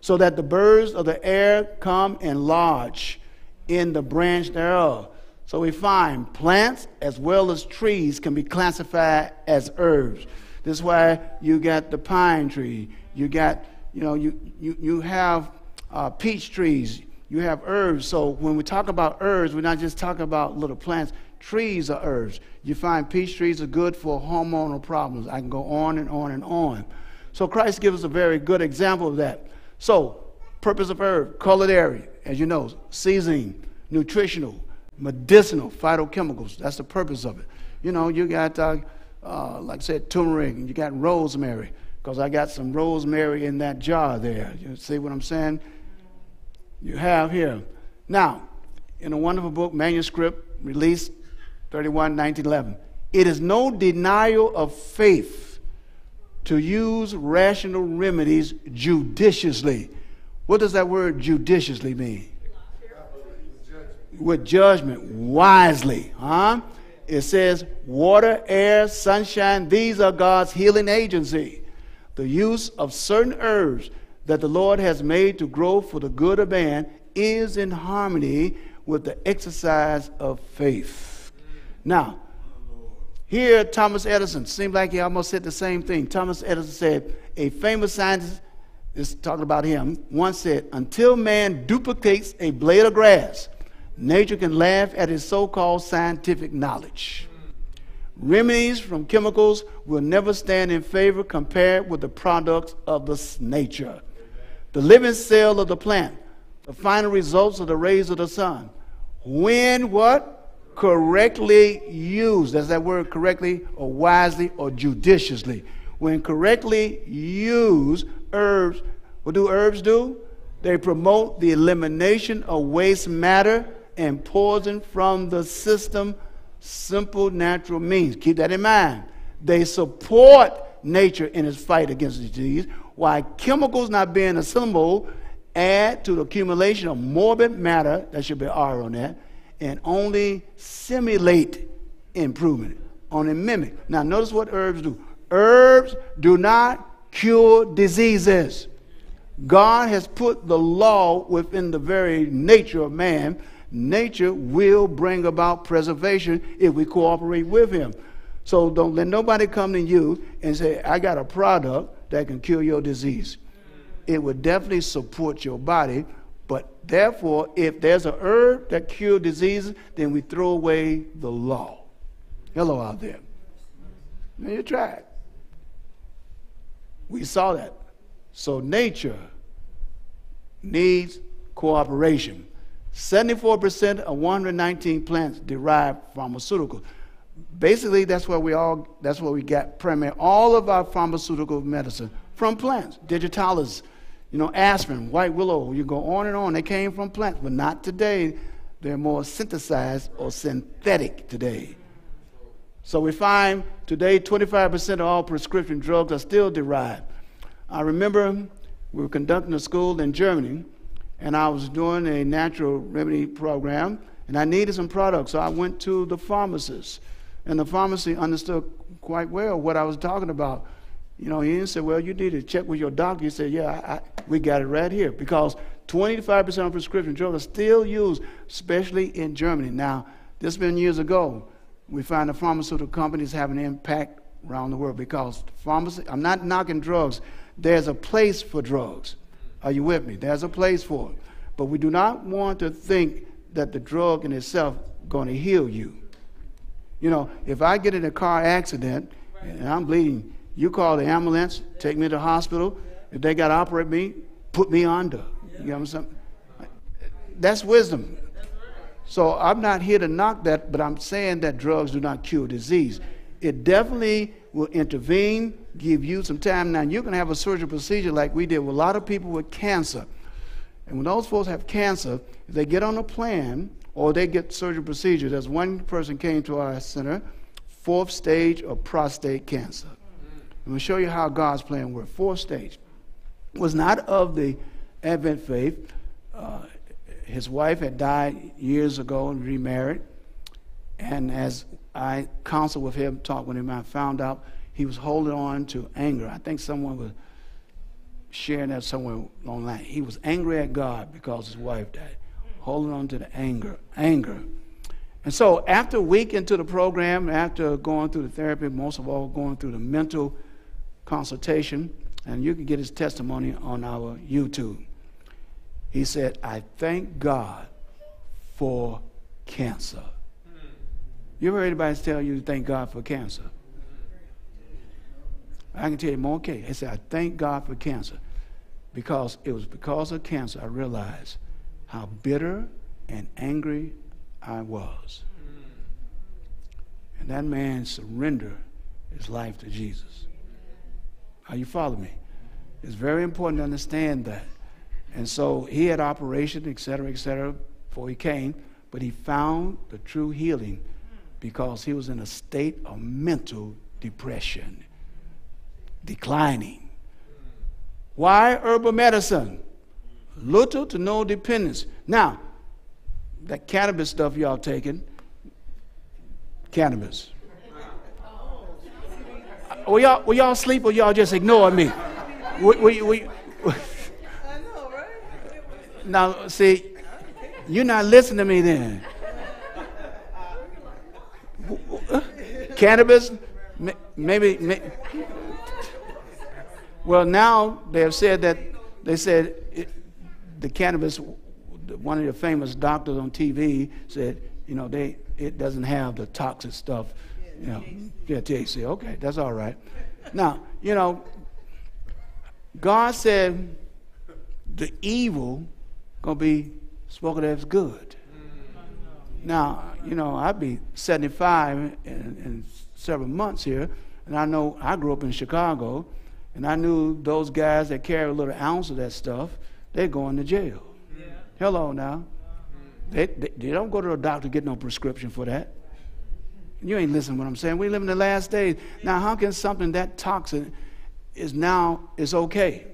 S5: so that the birds of the air come and lodge in the branch thereof. So we find plants as well as trees can be classified as herbs. This is why you got the pine tree. You got, you know, you, you, you have uh, peach trees. You have herbs. So when we talk about herbs, we're not just talking about little plants. Trees are herbs. You find peach trees are good for hormonal problems. I can go on and on and on. So Christ gives us a very good example of that. So, purpose of herb, culinary, as you know, seasoning, nutritional, medicinal, phytochemicals. That's the purpose of it. You know, you got, uh, uh, like I said, turmeric, and you got rosemary, because I got some rosemary in that jar there. You see what I'm saying? You have here. Now, in a wonderful book, manuscript, released 31, 1911, it is no denial of faith to use rational remedies judiciously. What does that word judiciously mean? With judgment, wisely, huh? It says water, air, sunshine, these are God's healing agency. The use of certain herbs that the Lord has made to grow for the good of man is in harmony with the exercise of faith. Now, here, Thomas Edison, seemed like he almost said the same thing. Thomas Edison said, a famous scientist is talking about him, once said, until man duplicates a blade of grass, nature can laugh at his so called scientific knowledge. Remedies from chemicals will never stand in favor compared with the products of the nature. The living cell of the plant, the final results of the rays of the sun. When what? correctly used. That's that word correctly or wisely or judiciously. When correctly used, herbs, what do herbs do? They promote the elimination of waste matter and poison from the system. Simple natural means. Keep that in mind. They support nature in its fight against disease, while chemicals not being assembled add to the accumulation of morbid matter. That should be R on that and only simulate improvement, only mimic. Now, notice what herbs do. Herbs do not cure diseases. God has put the law within the very nature of man. Nature will bring about preservation if we cooperate with Him. So don't let nobody come to you and say, I got a product that can cure your disease. It would definitely support your body, but therefore, if there's a herb that cures diseases, then we throw away the law. Hello out there. Now you try. We saw that. So nature needs cooperation. 74% of 119 plants derive pharmaceuticals. Basically, that's where we all that's where we get primarily all of our pharmaceutical medicine from plants. Digitalis, you know, aspirin, white willow, you go on and on. They came from plants, but not today. They're more synthesized or synthetic today. So we find today 25% of all prescription drugs are still derived. I remember we were conducting a school in Germany, and I was doing a natural remedy program, and I needed some products. So I went to the pharmacist, and the pharmacy understood quite well what I was talking about. You know, he didn't say, well, you need to check with your doctor. He said, yeah, I, I, we got it right here. Because 25% of prescription drugs are still used, especially in Germany. Now, this has been years ago. We find the pharmaceutical companies have an impact around the world because pharmacy, I'm not knocking drugs. There's a place for drugs. Are you with me? There's a place for it. But we do not want to think that the drug in itself going to heal you. You know, if I get in a car accident and I'm bleeding, you call the ambulance, take me to the hospital. If they got to operate me, put me under. You know what I'm saying? That's wisdom. So I'm not here to knock that, but I'm saying that drugs do not cure disease. It definitely will intervene, give you some time. Now, you're going to have a surgical procedure like we did with a lot of people with cancer. And when those folks have cancer, if they get on a plan or they get surgical procedure, there's one person came to our center, fourth stage of prostate cancer. I'm going to show you how God's plan works. Fourth stage was not of the Advent faith. Uh, his wife had died years ago and remarried. And as I counseled with him, talked with him, I found out he was holding on to anger. I think someone was sharing that somewhere online. He was angry at God because his wife died, holding on to the anger, anger. And so, after a week into the program, after going through the therapy, most of all going through the mental consultation, and you can get his testimony on our YouTube. He said, I thank God for cancer. You ever heard anybody tell you to thank God for cancer? I can tell you more case. He said, I thank God for cancer because it was because of cancer I realized how bitter and angry I was. And that man surrendered his life to Jesus. Are you follow me? It's very important to understand that. And so he had operation, et cetera, et cetera, before he came, but he found the true healing because he was in a state of mental depression, declining. Why herbal medicine? Little to no dependence. Now, that cannabis stuff y'all taking, cannabis. Will y'all, will y'all sleep or y'all just ignore me? We, we, we, now, see, you're not listening to me then. Cannabis, maybe, maybe. Well, now they have said that they said it, the cannabis. One of the famous doctors on TV said, you know, they it doesn't have the toxic stuff. You know, yeah, THC. Okay, that's all right. Now, you know, God said the evil gonna be spoken as good. Now, you know, I'd be 75 in, in several months here, and I know I grew up in Chicago, and I knew those guys that carry a little ounce of that stuff, they're going to jail. Yeah. Hello now. They, they, they, don't go to a doctor to get no prescription for that. You ain't listening what I'm saying. We live in the last days. Now, how can something that toxic is now is okay?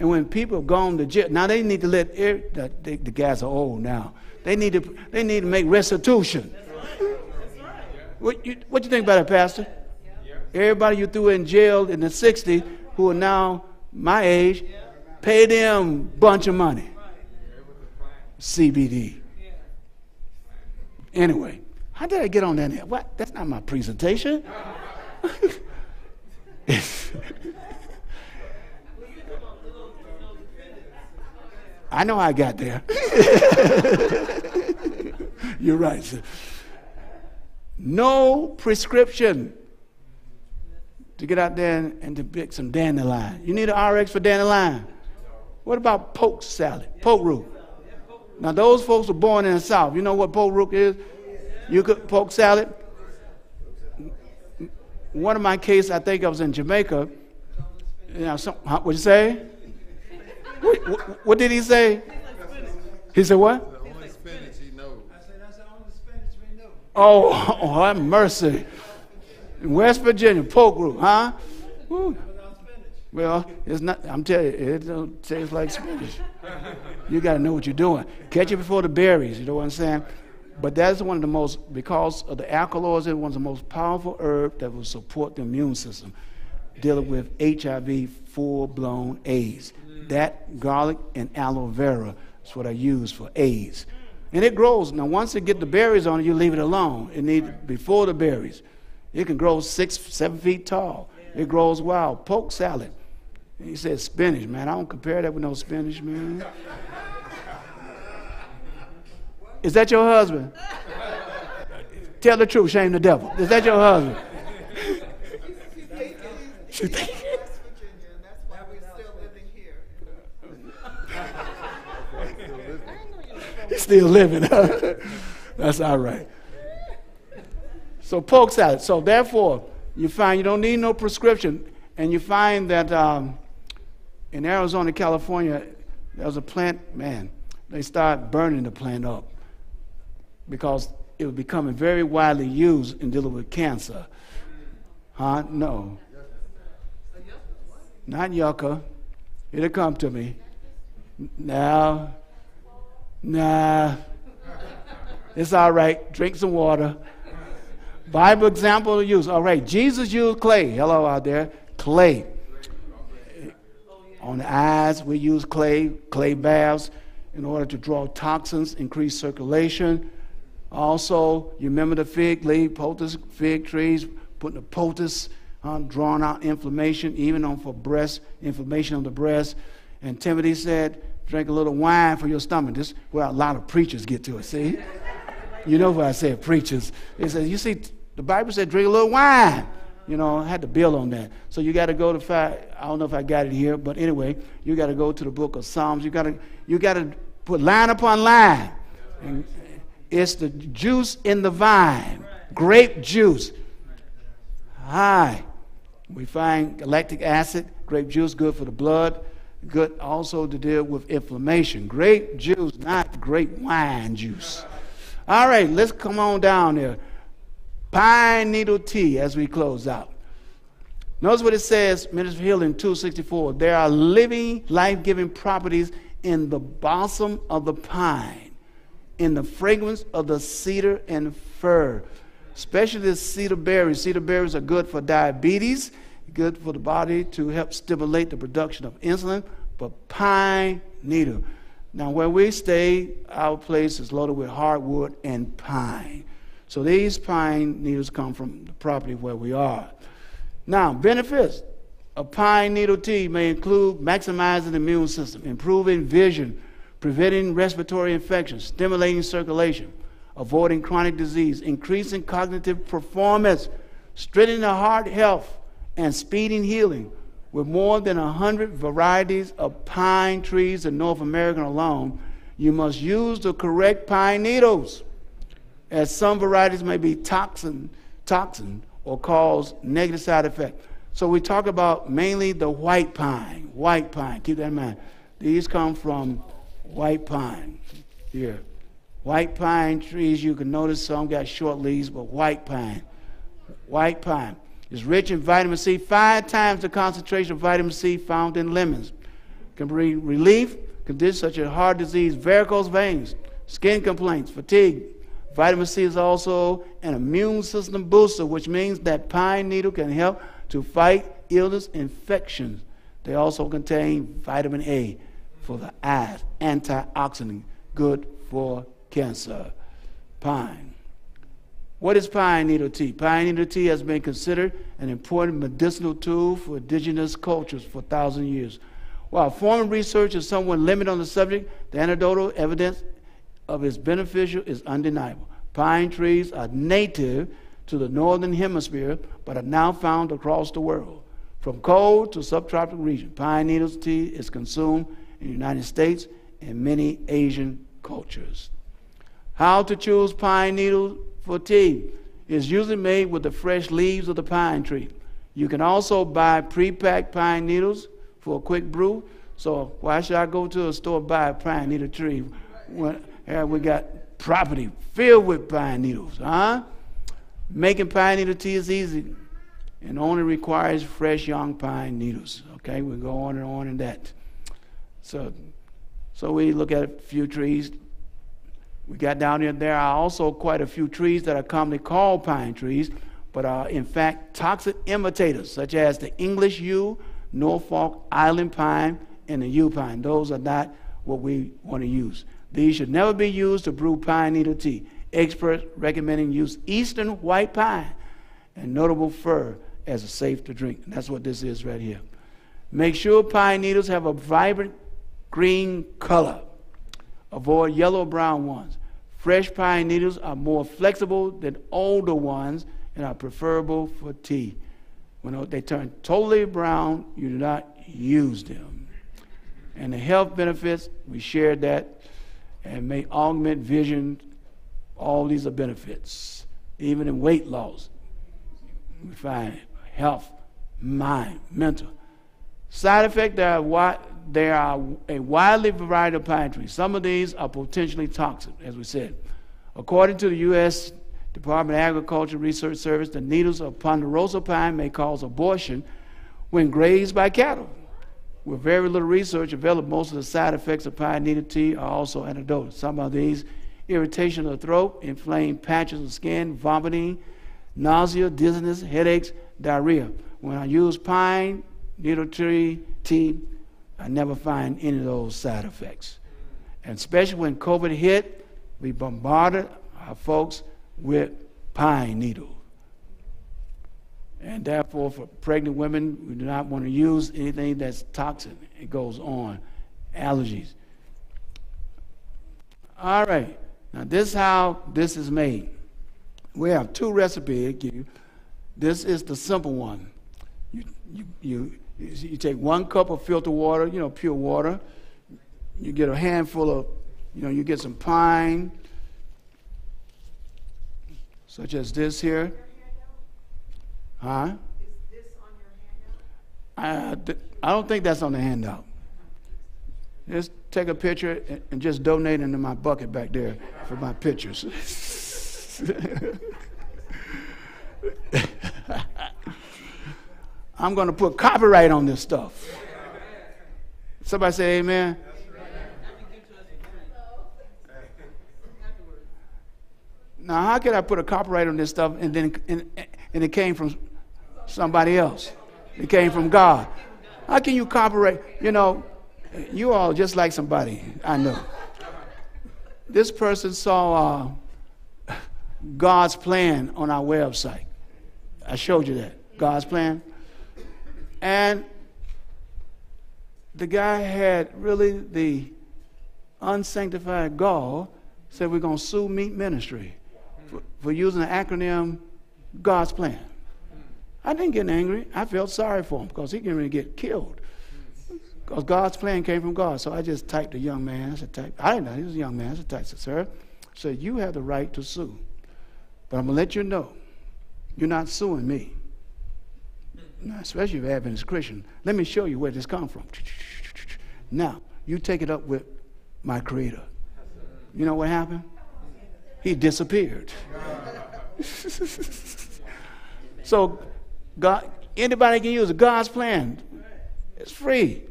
S5: And when people have gone to jail, now they need to let the, the, the guys are old now. They need to they need to make restitution. What you what you think about it, Pastor? Everybody you threw in jail in the '60s who are now my age, pay them bunch of money. CBD. Anyway, how did I get on that? What? That's not my presentation. I know I got there. You're right. Sir. No prescription to get out there and, and to pick some dandelion. You need an RX for dandelion. What about poke salad, poke root? Now those folks were born in the South. You know what poke root is? You could poke salad. One of my cases, I think I was in Jamaica. You know, some, what you say? What, what, did he say? He said what? Oh, oh, have mercy. West Virginia, poke root, huh? Well, it's not. I'm telling you, it don't taste like spinach. You got to know what you're doing. Catch it before the berries. You know what I'm saying? But that's one of the most, because of the alkaloids, it's one of the most powerful herbs that will support the immune system dealing with HIV, full blown AIDS. That garlic and aloe vera is what I use for AIDS. And it grows. Now, once it get the berries on it, you leave it alone. It needs before the berries. It can grow six, seven feet tall. It grows wild. Poke salad. And he said spinach, man. I don't compare that with no spinach, man. Is that your husband? Tell the truth, shame the devil. Is that your husband? He's still living. That's all right. So poke salad. So therefore, you find you don't need no prescription, and you find that um, in Arizona, California, there was a plant. Man, they started burning the plant up because it was becoming very widely used in dealing with cancer. Huh? No. Not yucca. It'll come to me. Now, Nah, it's all right. Drink some water. Bible example to use. All right, Jesus used clay. Hello out there. Clay. On the eyes, we use clay, clay baths in order to draw toxins, increase circulation. Also, you remember the fig leaf, poultice, fig trees, putting the poultice on, drawing out inflammation, even on for breast, inflammation on the breast. And Timothy said, drink a little wine for your stomach. This is where a lot of preachers get to it, see? you know what I said, preachers. They said, you see, the Bible said drink a little wine. You know, I had to build on that. So you got to go to five. I don't know if I got it here, but anyway, you got to go to the book of Psalms. You got to you got to put line upon line. And it's the juice in the vine, grape juice. Hi. We find galactic acid, grape juice, good for the blood, good also to deal with inflammation. Grape juice, not grape wine juice. All right, let's come on down there. Pine needle tea as we close out. Notice what it says, Ministry of Healing 264. There are living, life giving properties in the balsam of the pine, in the fragrance of the cedar and fir, especially the cedar berries. Cedar berries are good for diabetes, good for the body to help stimulate the production of insulin, but pine needle. Now, where we stay, our place is loaded with hardwood and pine. So these pine needles come from the property where we are. Now, benefits of pine needle tea may include maximizing the immune system, improving vision, preventing respiratory infections, stimulating circulation, avoiding chronic disease, increasing cognitive performance, strengthening the heart health, and speeding healing with more than 100 varieties of pine trees in North America alone, you must use the correct pine needles, as some varieties may be toxin, toxin or cause negative side effects. So we talk about mainly the white pine, white pine, keep that in mind. These come from white pine here. White pine trees, you can notice some got short leaves, but white pine, white pine is rich in vitamin C, five times the concentration of vitamin C found in lemons. Can bring relief, conditions such as heart disease, varicose veins, skin complaints, fatigue. Vitamin C is also an immune system booster, which means that pine needle can help to fight illness infections. They also contain vitamin A for the eyes, antioxidant, good for cancer. Pine. What is pine needle tea? Pine needle tea has been considered an important medicinal tool for indigenous cultures for thousand years. While formal research is somewhat limited on the subject, the anecdotal evidence of its beneficial is undeniable. Pine trees are native to the northern hemisphere, but are now found across the world. From cold to subtropical region, pine needles tea is consumed in the United States and many Asian cultures. How to choose pine needles for tea is usually made with the fresh leaves of the pine tree. You can also buy pre-packed pine needles for a quick brew. So why should I go to a store buy a pine needle tree when here we got property filled with pine needles, huh? Making pine needle tea is easy and only requires fresh young pine needles. Okay, we go on and on in that. So, so we look at a few trees. We got down here. There are also quite a few trees that are commonly called pine trees, but are in fact toxic imitators, such as the English yew, Norfolk Island pine, and the yew pine. Those are not what we want to use. These should never be used to brew pine needle tea. Experts recommending use eastern white pine and notable fir as a safe to drink. And that's what this is right here. Make sure pine needles have a vibrant green color. Avoid yellow or brown ones. Fresh pine needles are more flexible than older ones and are preferable for tea. When they turn totally brown, you do not use them. And the health benefits, we shared that, and may augment vision. All these are benefits. Even in weight loss, we find health, mind, mental. Side effect, there are, there are a widely variety of pine trees. Some of these are potentially toxic, as we said. According to the U.S. Department of Agriculture Research Service, the needles of ponderosa pine may cause abortion when grazed by cattle. With very little research available, most of the side effects of pine needle tea are also anecdotal. Some of these irritation of the throat, inflamed patches of skin, vomiting, nausea, dizziness, headaches, diarrhea. When I use pine needle tree tea, I never find any of those side effects. And especially when COVID hit, we bombarded our folks with pine needles. And therefore, for pregnant women, we do not want to use anything that's toxic. It goes on. Allergies. All right. Now, this is how this is made. We have two recipes. This is the simple one. You, you, you, you take one cup of filtered water, you know, pure water. You get a handful of, you know, you get some pine, such as this here. Huh? Is this on your handout? Uh, I, I don't think that's on the handout. Just take a picture and just donate into my bucket back there for my pictures. I'm going to put copyright on this stuff. Somebody say amen. Now, how can I put a copyright on this stuff and then and, and it came from somebody else? It came from God. How can you copyright? You know, you all just like somebody I know. This person saw uh, God's plan on our website. I showed you that God's plan, and the guy had really the unsanctified gall. Said we're going to sue MEET Ministry for, for using the acronym God's plan. I didn't get angry. I felt sorry for him because he ready to get killed. Because God's plan came from God. So I just typed the young man. I said, type. I didn't know. He was a young man. I said, type. I said, sir, so you have the right to sue. But I'm going to let you know, you're not suing me. Now, especially if you're Adventist Christian. Let me show you where this comes from. Now, you take it up with my creator. You know what happened? He disappeared. so God, anybody can use it. God's plan. It's free.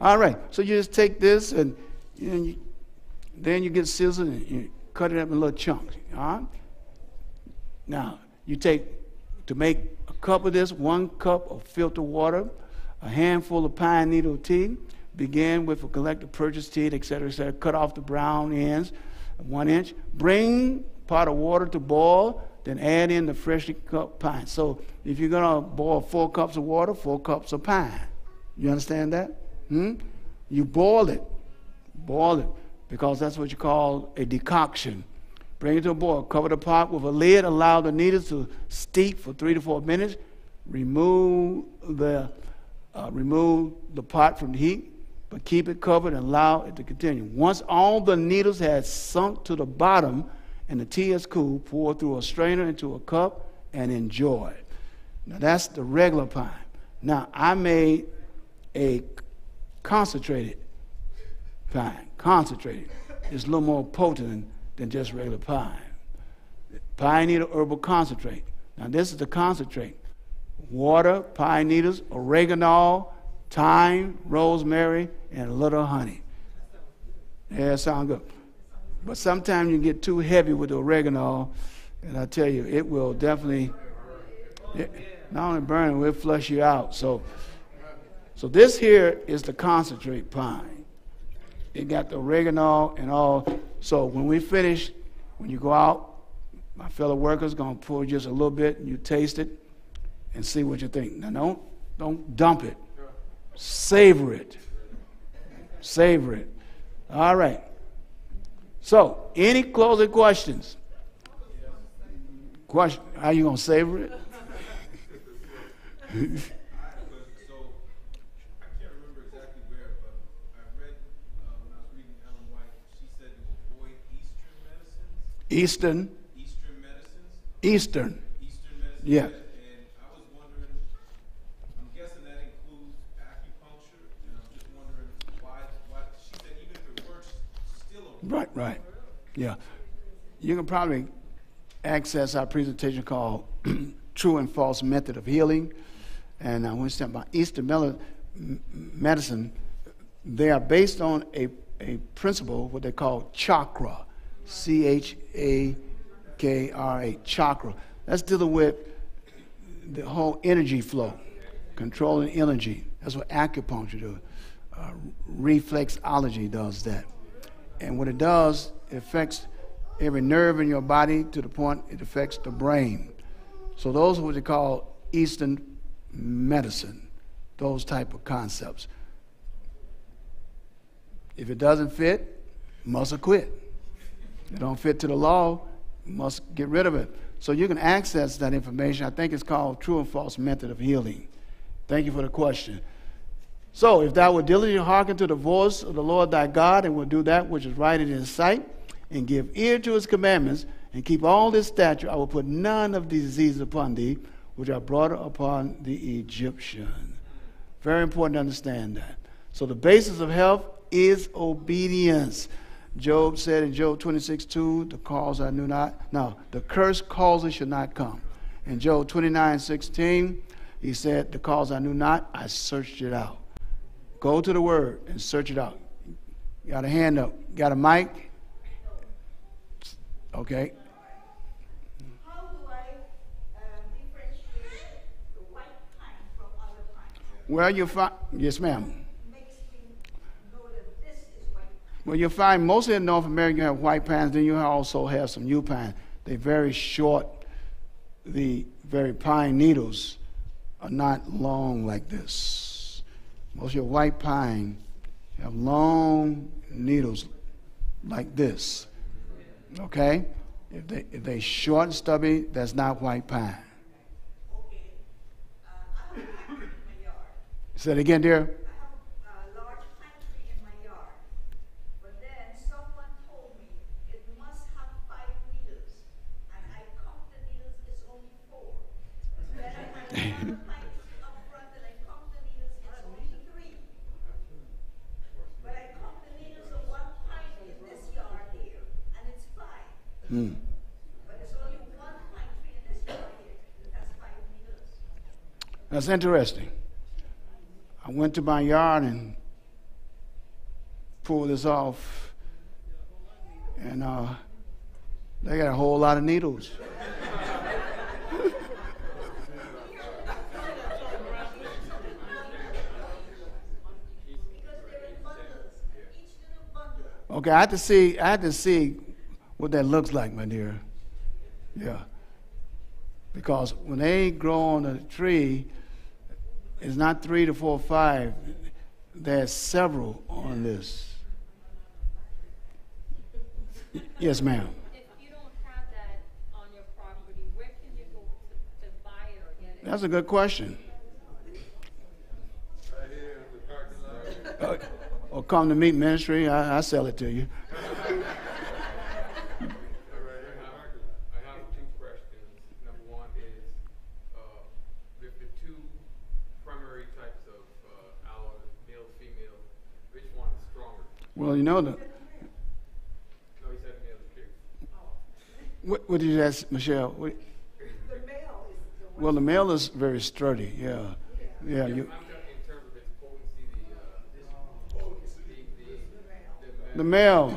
S5: All right. So you just take this and, and you, then you get scissors and you cut it up in little chunks. All right. Now you take to make a cup of this, one cup of filtered water, a handful of pine needle tea. Begin with a collective purchase tea, et cetera, et cetera. Cut off the brown ends, one inch. Bring pot of water to boil then add in the freshly cut pine. So if you're going to boil four cups of water, four cups of pine. You understand that? Hmm? You boil it. Boil it because that's what you call a decoction. Bring it to a boil. Cover the pot with a lid. Allow the needles to steep for three to four minutes. Remove the, uh, remove the pot from the heat, but keep it covered and allow it to continue. Once all the needles have sunk to the bottom, and the tea is cool, pour through a strainer into a cup and enjoy. Now that's the regular pine. Now I made a concentrated pine. Concentrated. It's a little more potent than just regular pine. Pine needle herbal concentrate. Now this is the concentrate. Water, pine needles, oregano, thyme, rosemary, and a little honey. Yeah, sound good. But sometimes you get too heavy with the oregano, and I tell you, it will definitely it, not only burn, it will flush you out. So, so this here is the concentrate pine. It got the oregano and all. So when we finish, when you go out, my fellow workers gonna pour just a little bit, and you taste it, and see what you think. Now don't don't dump it. Savor it. Savor it. All right. So, any closing questions? Question: How you gonna savor it? Eastern.
S7: Uh, Eastern medicines.
S5: Eastern.
S7: Eastern medicine.
S5: Yeah.
S7: And I was wondering, I'm guessing that includes acupuncture, and I'm just wondering why, why, she said even if it works, still a
S5: Right, right. Yeah. You can probably access our presentation called True and False Method of Healing. And I want to say about Eastern medicine, they are based on a, a principle, what they call chakra. C H A K R A, chakra. That's dealing with the whole energy flow, controlling energy. That's what acupuncture does. uh, reflexology does that. And what it does, it affects every nerve in your body to the point it affects the brain. So those are what they call Eastern medicine, those type of concepts. If it doesn't fit, must quit. If it don't fit to the law, must get rid of it. So you can access that information. I think it's called True and False Method of Healing. Thank you for the question. So, if thou wilt diligently hearken to the voice of the Lord thy God, and will do that which is right in his sight, and give ear to his commandments, and keep all this statute, I will put none of these diseases upon thee, which I brought upon the Egyptian. Very important to understand that. So, the basis of health is obedience. Job said in Job 26 2, the cause I knew not. No, the curse causes should not come. In Job 29 16, he said, The cause I knew not, I searched it out. Go to the word and search it out. Got a hand up. Got a mic? Okay.
S8: How do I uh, differentiate the white pine from other pines?
S5: Well, you find, yes, ma'am.
S8: Makes me know that this is white pine.
S5: Well, you'll find mostly in North America you have white pines, then you also have some yew pine. They're very short. The very pine needles are not long like this. Most of your white pine have long needles like this. Okay? If they if they short and stubby, that's not white pine.
S8: Okay. Uh, I have a pine tree in my yard.
S5: Say it again, dear.
S8: I have a large pine tree in my yard. But then someone told me it must have five needles. And I count the needles, it's only four. Then I have another pine tree up front and I count the needles, it's only three. But I count the needles of one pine in this yard here, and it's five.
S5: Hmm.
S8: But it's only one pine tree in this yard here that has five needles.
S5: That's interesting. I went to my yard and pulled this off, and uh, they got a whole lot of needles. Okay, I had to see. I had to see what that looks like, my dear. Yeah, because when they grow on a tree, it's not three to four, or five. There's several on this. Yes, ma'am.
S9: If you don't have that on your property, where can you go to, to buy it or get it?
S5: That's a good question. Uh, or come to MEET Ministry, I, I sell it to you.
S1: All right, I have, I have two questions. Number one is, uh, with the two primary types of, uh, aloe, male, female, which one is stronger?
S5: Well, you know the.
S1: No, he said male is bigger.
S5: What, what did you ask, Michelle? What,
S8: The male is
S5: well, the male is very sturdy. Yeah, yeah. You,
S1: I'm talking in terms of its potency, the, uh,
S5: male,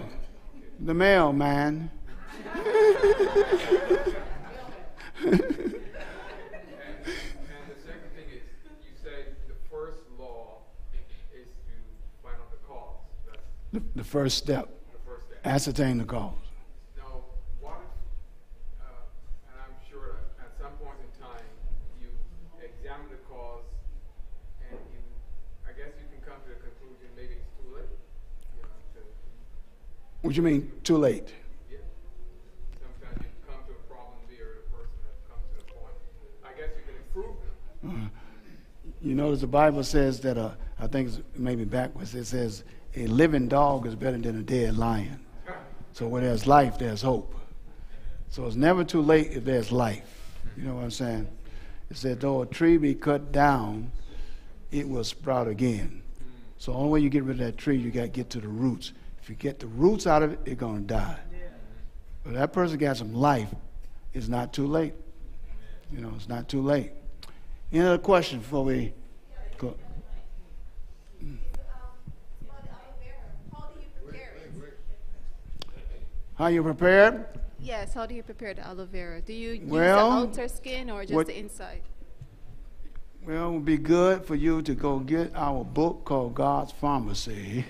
S5: the male man.
S1: And the second thing is, you said the first law is to find out the cause. That's
S5: The, the first step,
S1: the first step.
S5: ascertain the cause.
S1: Now, what if, uh, and I'm sure at some point in time, you examine the cause and you, I guess you can come to the conclusion maybe it's too late. You know, to,
S5: What you mean? Too late.
S1: yeah. Sometimes you come to a problem via the person that comes to the point. I guess you can improve them.
S5: You notice the Bible says that uh, I think it's maybe backwards. It says a living dog is better than a dead lion. So where there's life, there's hope. So it's never too late if there's life. You know what I'm saying? It said though a tree be cut down, it will sprout again. So the only way you get rid of that tree, you got to get to the roots. If you get the roots out of it, it's gonna die. But that person got some life. It's not too late. You know, it's not too late. Any other question before we go? How you prepared?
S10: Yes, how do you prepare the aloe vera? Do you use
S5: Well,
S10: the outer skin or just the inside?
S5: Well, it would be good for you to go get our book called God's Pharmacy.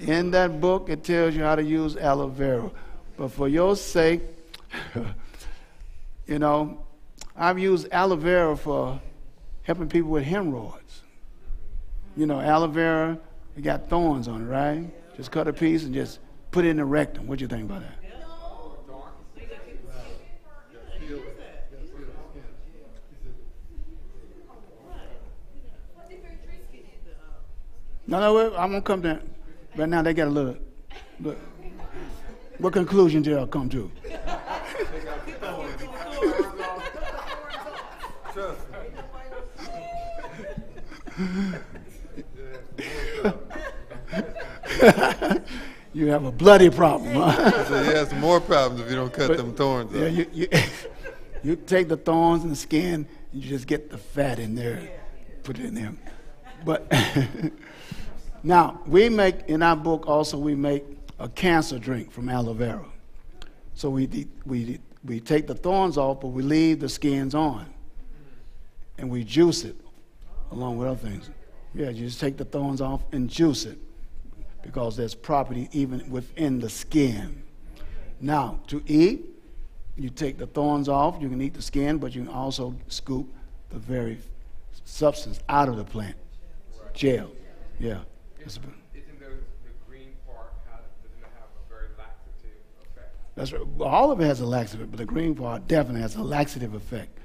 S5: In that book, it tells you how to use aloe vera. But for your sake, you know, I've used aloe vera for helping people with hemorrhoids. You know, aloe vera, it got thorns on it, right? Just cut a piece and just put it in the rectum. What do you think about that? No, no, I'm gonna come down. Right now, they got a little. Look, what conclusion did I come to? you have a bloody problem, huh?
S6: So you have more problems if you don't cut
S5: But-
S6: them thorns
S5: Yeah, you, you, you take the thorns and the skin, and you just get the fat in there, put it in there. But now we make in our book also we make a cancer drink from aloe vera. So we de- we we take the thorns off, but we leave the skins on, and we juice it along with other things. Yeah, you just take the thorns off and juice it because there's property even within the skin. Now, to eat, you take the thorns off, you can eat the skin, but you can also scoop the very substance out of the plant. Gel. Yeah. That's,
S1: Isn't the, the green part, how, doesn't have a very laxative effect?
S5: that's right. Well, all of it has a laxative, but the green part definitely has a laxative effect.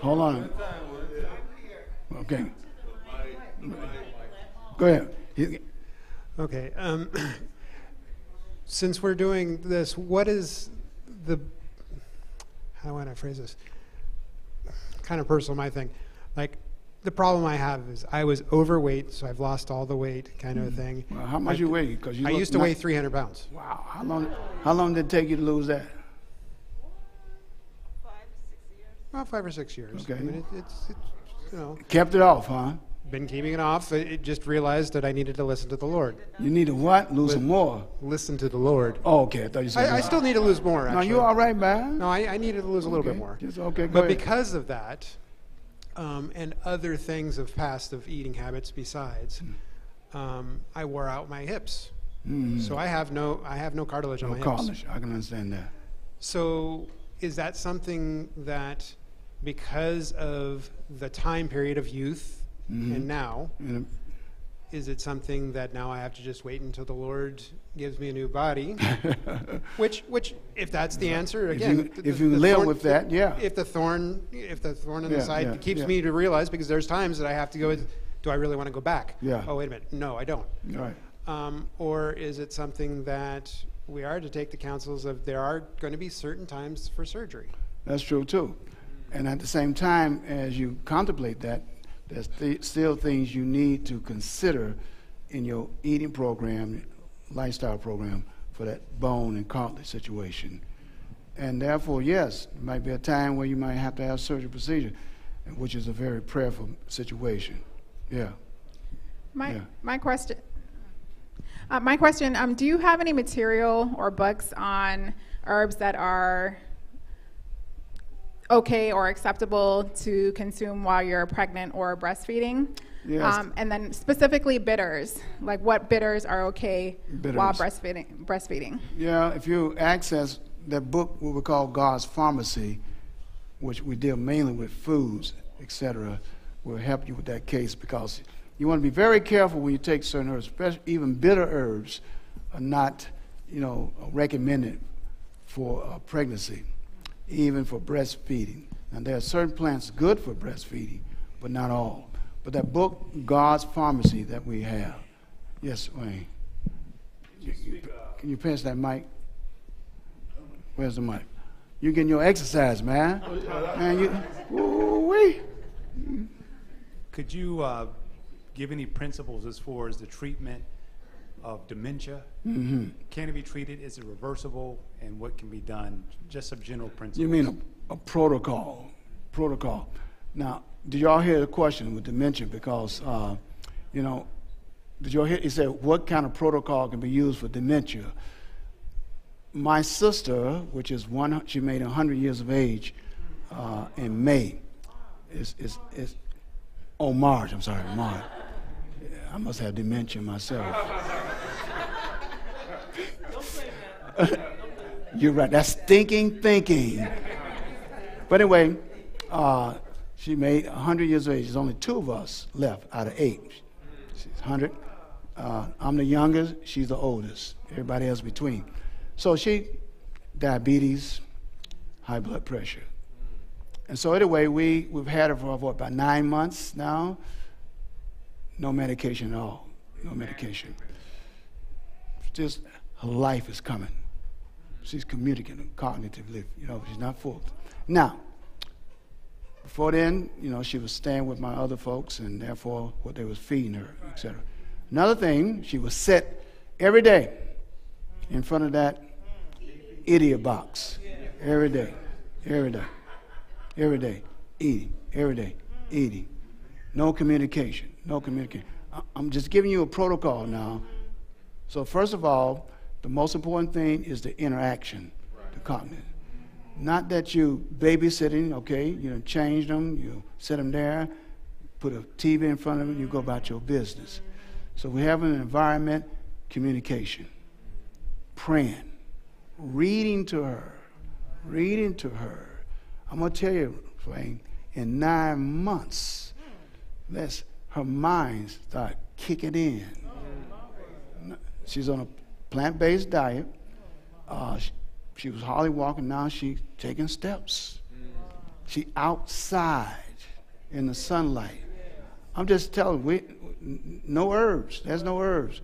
S5: Hold on. Okay. Go ahead. You-
S10: Okay. Um, since we're doing this, what is the how do I phrase this? Kind of personal, my thing. Like the problem I have is I was overweight, so I've lost all the weight, kind of a thing.
S5: Well, how much
S10: I,
S5: you weigh? Because you
S10: I used to
S5: ni-
S10: weigh 300 pounds.
S5: Wow. How long? How long did it take you to lose that?
S10: About five or six years.
S5: Okay.
S10: I mean, it, it's, it's you know
S5: Kept it off, huh?
S10: Been keeping it off. It, just realized that I needed to listen to the Lord.
S5: You need to what? Lose more.
S10: Listen to the Lord.
S5: Oh, okay. I thought you said.
S10: I, I still need to lose more.
S5: No, you all right, man?
S10: No, I, I needed to lose a little bit more.
S5: Just okay.
S10: But
S5: ahead.
S10: because of that, um, and other things of past of eating habits besides, um, I wore out my hips.
S5: Mm.
S10: So I have no I have no cartilage on
S5: no
S10: my hips.
S5: college. I can understand that.
S10: So is that something that because of the time period of youth. And now,
S5: And,
S10: is it something that now I have to just wait until the Lord gives me a new body? which which if that's the answer
S5: If
S10: again
S5: you- if you
S10: the
S5: live
S10: thorn-
S5: with that, yeah.
S10: if the thorn if the thorn in
S5: Yeah,
S10: the side
S5: yeah,
S10: keeps
S5: yeah.
S10: me to realize because there's times that I have to go do I really want to go back
S5: Yeah.
S10: oh wait a minute no I don't
S5: right.
S10: um, or is it something that we are to take the counsels of there are going to be certain times for surgery
S5: That's true too. And at the same time, as you contemplate that, there's th- still things you need to consider in your eating program, lifestyle program for that bone and cartilage situation. And therefore, yes, it might be a time where you might have to have surgery procedure, which is a very prayerful situation. Yeah.
S11: My,
S5: Yeah.
S11: my question, uh, my question, um, do you have any material or books on herbs that are okay or acceptable to consume while you're pregnant or breastfeeding?
S5: Yes.
S11: Um, and then specifically bitters, like what bitters are okay while breastfeeding, breastfeeding?
S5: Yeah, if you access that book, what we call God's Pharmacy, which we deal mainly with foods, etc., will help you with that case because you want to be very careful when you take certain herbs, especially even bitter herbs are not, you know, recommended for uh, pregnancy, even for breastfeeding. And there are certain plants good for breastfeeding, but not all. But that book, God's Pharmacy, that we have, yes, Wayne. You- you- Can you pass that mic? Where's the mic? You getting your exercise, man. Man, you, woo-wee.
S12: Could you uh, give any principles as far as the treatment of dementia?
S5: Mhm.
S12: Can it be treated? Is it reversible? And what can be done? Just some general principles.
S5: You mean a, a protocol? Protocol. Now, did y'all hear the question with dementia? Because, uh, you know, did y'all hear? He said, what kind of protocol can be used for dementia? My sister, which is one, she made 100 years of age, uh, in May. It's, it's, it's, oh, March, I'm sorry, March. I must have dementia myself. You're right, that's thinking, thinking. But anyway, uh, she made 100 years of age. There's only two of us left out of eight. She's 100. Uh, I'm the youngest, she's the oldest. Everybody else between. So she, diabetes, high blood pressure. And so anyway, we, we've had her for what, about nine months now? No medication at all. No medication. Just her life is coming. She's communicating cognitively, you know, she's not fooled. Now, before then, you know, she was staying with my other folks and therefore what they was feeding her, etc. Another thing, she was set every day in front of that idiot box. Every day. Every day. Every day. Eating. Every day. Eating. No communication. No communication. I'm just giving you a protocol now. So first of all, the most important thing is the interaction, the cognitive. Not that you babysitting, okay, you know, change them, you sit them there, put a TV in front of them, you go about your business. So we have an environment, communication, praying, reading to her, reading to her. I'm gonna tell you, Flaine, in nine months, let's her mind start kicking in. Oh, She's on a plant-based diet. Uh, she, she was hardly walking. Now she's taking steps. She outside in the sunlight. I'm just telling we no herbs. There's no herbs.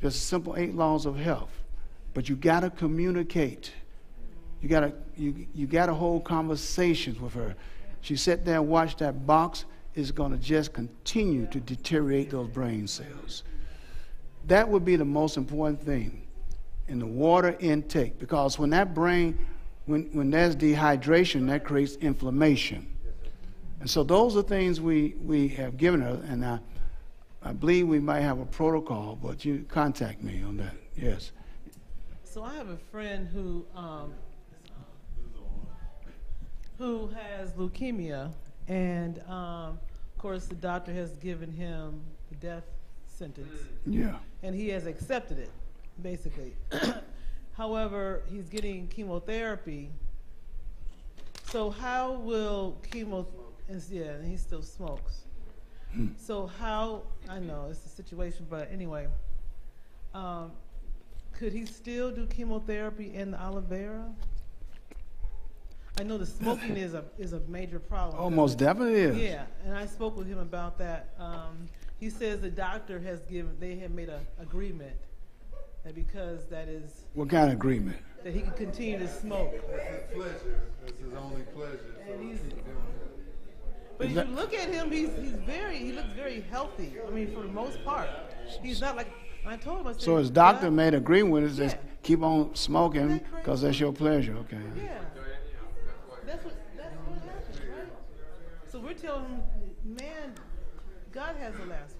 S5: Just simple eight laws of health. But you gotta communicate. You gotta you you gotta hold conversations with her. She sat there and watched that box is gonna just continue to deteriorate those brain cells. That would be the most important thing in the water intake because when that brain when, when there's dehydration that creates inflammation. And so those are things we, we have given her and I, I believe we might have a protocol but you contact me on that yes.
S13: So I have a friend who um, who has leukemia, and um, of course the doctor has given him the death sentence.
S5: Yeah.
S13: And he has accepted it, basically. However, he's getting chemotherapy. So how will chemo? Yeah, and he still smokes. So how? I know it's a situation, but anyway. Um, could he still do chemotherapy in the aloe vera? I know the smoking is a is a major problem.
S5: Oh, most definitely is.
S13: Yeah, and I spoke with him about that. Um, he says the doctor has given they have made an agreement that because that is
S5: what kind of agreement
S13: that he can continue to smoke.
S6: pleasure. That's his only pleasure.
S13: And he's, but if you look at him, he's he's very he looks very healthy. I mean, for the most part, he's not like. I told him. I said,
S5: so his doctor
S13: "God,
S5: made agreement with us just
S13: Yeah.
S5: keep on smoking because that's your pleasure okay
S13: Yeah. That's what that's what happens, right? So we're telling him, man, God has the last.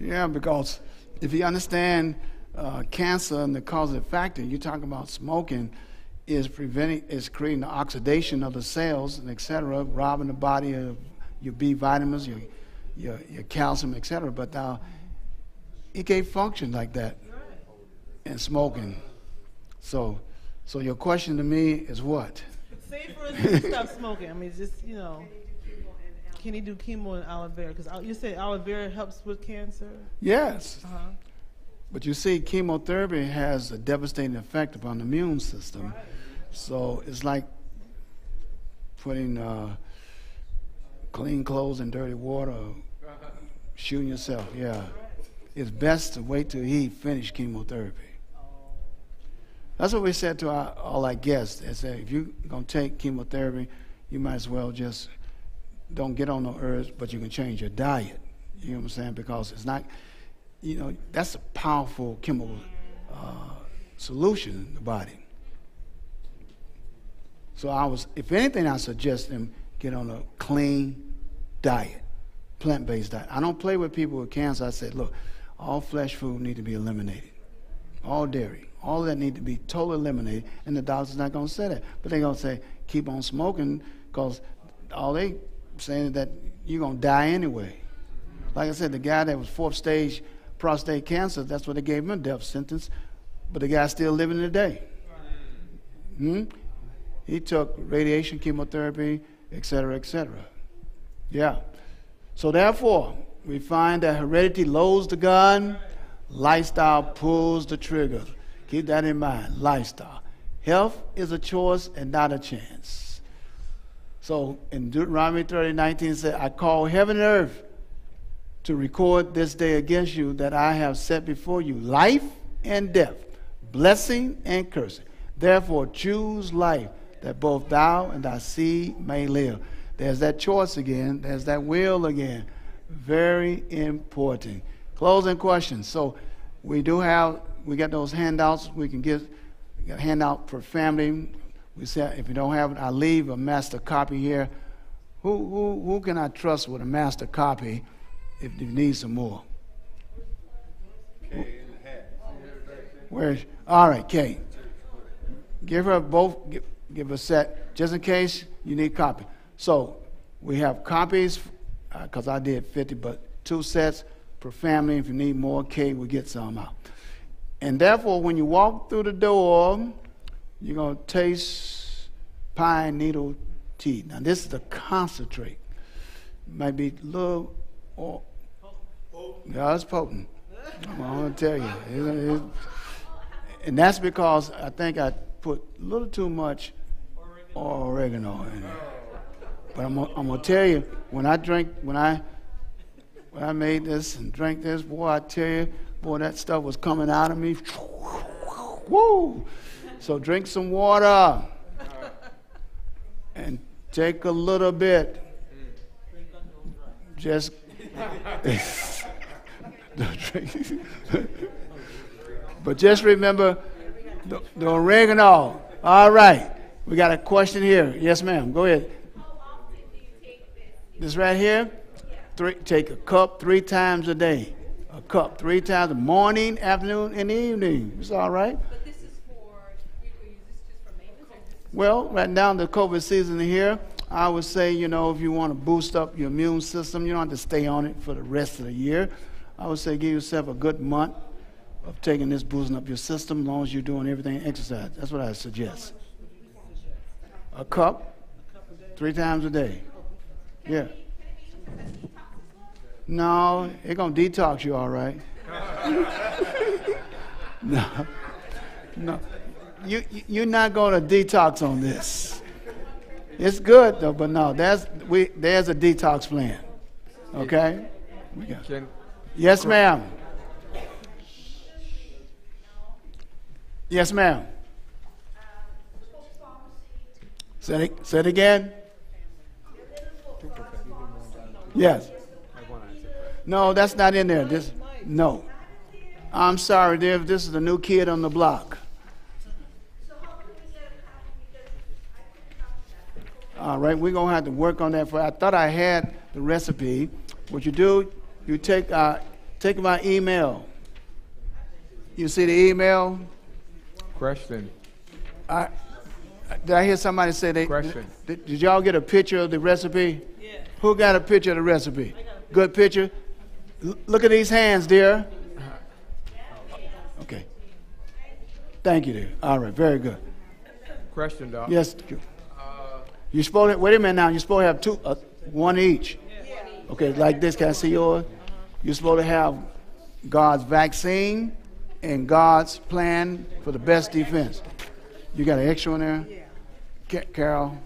S5: Yeah, because if you understand uh, cancer and the causative factor, you're talking about smoking is preventing, is creating the oxidation of the cells and et cetera, robbing the body of your B vitamins, your, your, your calcium, et cetera. But now it can't function like that in smoking. So, so your question to me is what?
S13: Say for instance, stop smoking. I mean, just you know, can he do chemo and aloe vera? Because you say aloe vera helps with cancer.
S5: Yes.
S13: Uh-huh.
S5: But you see, chemotherapy has a devastating effect upon the immune system. So it's like putting uh, clean clothes in dirty water, shooting yourself. Yeah. It's best to wait till he finish chemotherapy. That's what we said to our, all our guests. They said, if you're going to take chemotherapy, you might as well just don't get on no herbs, but you can change your diet. You know what I'm saying? Because it's not, you know, that's a powerful chemical uh, solution in the body. So I was, if anything, I suggest them get on a clean diet, plant-based diet. I don't play with people with cancer. I said, look, all flesh food need to be eliminated, all dairy, all that need to be totally eliminated. And the doctor's not going to say that, but they're going to say keep on smoking because all they saying that you're gonna die anyway. Like I said, the guy that was fourth stage prostate cancer, that's what they gave him a death sentence, but the guy's still living today. Hmm? He took radiation, chemotherapy, et cetera, et cetera. Yeah. So therefore, we find that heredity loads the gun, lifestyle pulls the trigger. Keep that in mind. Lifestyle. Health is a choice and not a chance. So in Deuteronomy 30, 19 it said, I call heaven and earth to record this day against you that I have set before you life and death, blessing and cursing. Therefore choose life that both thou and thy seed may live. There's that choice again. There's that will again. Very important. Closing questions. So we do have, we got those handouts. We can a handout for family. We said if you don't have it, I leave a master copy here. Who, who, who can I trust with a master copy if you need some more? Where's, all right, Kay. Give her both, give, give a set, just in case you need copy. So we have copies, uh, because I did 50, but two sets per family. If you need more, Kay will get some out. And therefore, when you walk through the door, you're going to taste pine needle tea. Now, this is the concentrate. Might be a little, or, yeah, it's potent. I'm going to tell you. It- it- and that's because I think I put a little too much oregano in it. But I'm, gonna- I'm going to tell you, when I drink, when I, when I made this and drank this, boy, I tell you, boy, that stuff was coming out of me. Woo! So drink some water and take a little bit. Just but just remember the, the oregano. All right. We got a question here. Yes, ma'am. Go ahead. This right here, three, take a cup three times a day. A cup three times, morning, afternoon, and evening. It's all right. Well, right now in the COVID season here, I would say, you know, if you want to boost up your immune system, you don't have to stay on it for the rest of the year. I would say give yourself a good month of taking this, boosting up your system, as long as you're doing everything exercise. That's what I suggest. A cup, three times a day. Yeah. No, it's gonna detox you all right. no, no, you you- you're not gonna detox on this. It's good though, but no, that's we there's a detox plan. Okay. We got-
S1: Can,
S5: Yes, ma'am. Yes, ma'am. Say it, say it again. Yes. No, that's not in there. This, no. I'm sorry, dear. This is the new kid on the block. All right, we're gonna have to work on that. For I thought I had the recipe. What you do, you take uh, take my email. You see the email?
S1: question.
S5: I, did I hear somebody say they?
S1: Question.
S5: Did, did y'all get a picture of the recipe? Yeah. Who got a picture of the recipe? Good picture. L- look at these hands, dear. Okay. Thank you, dear. All right, very good.
S1: Question, Doc.
S5: Yes. You supposed to, wait a minute now. You're supposed to have two, uh, one each. Okay, like this. Can I see yours? You're supposed to have God's vaccine and God's plan for the best defense. You got an extra one there? Ca- Carol?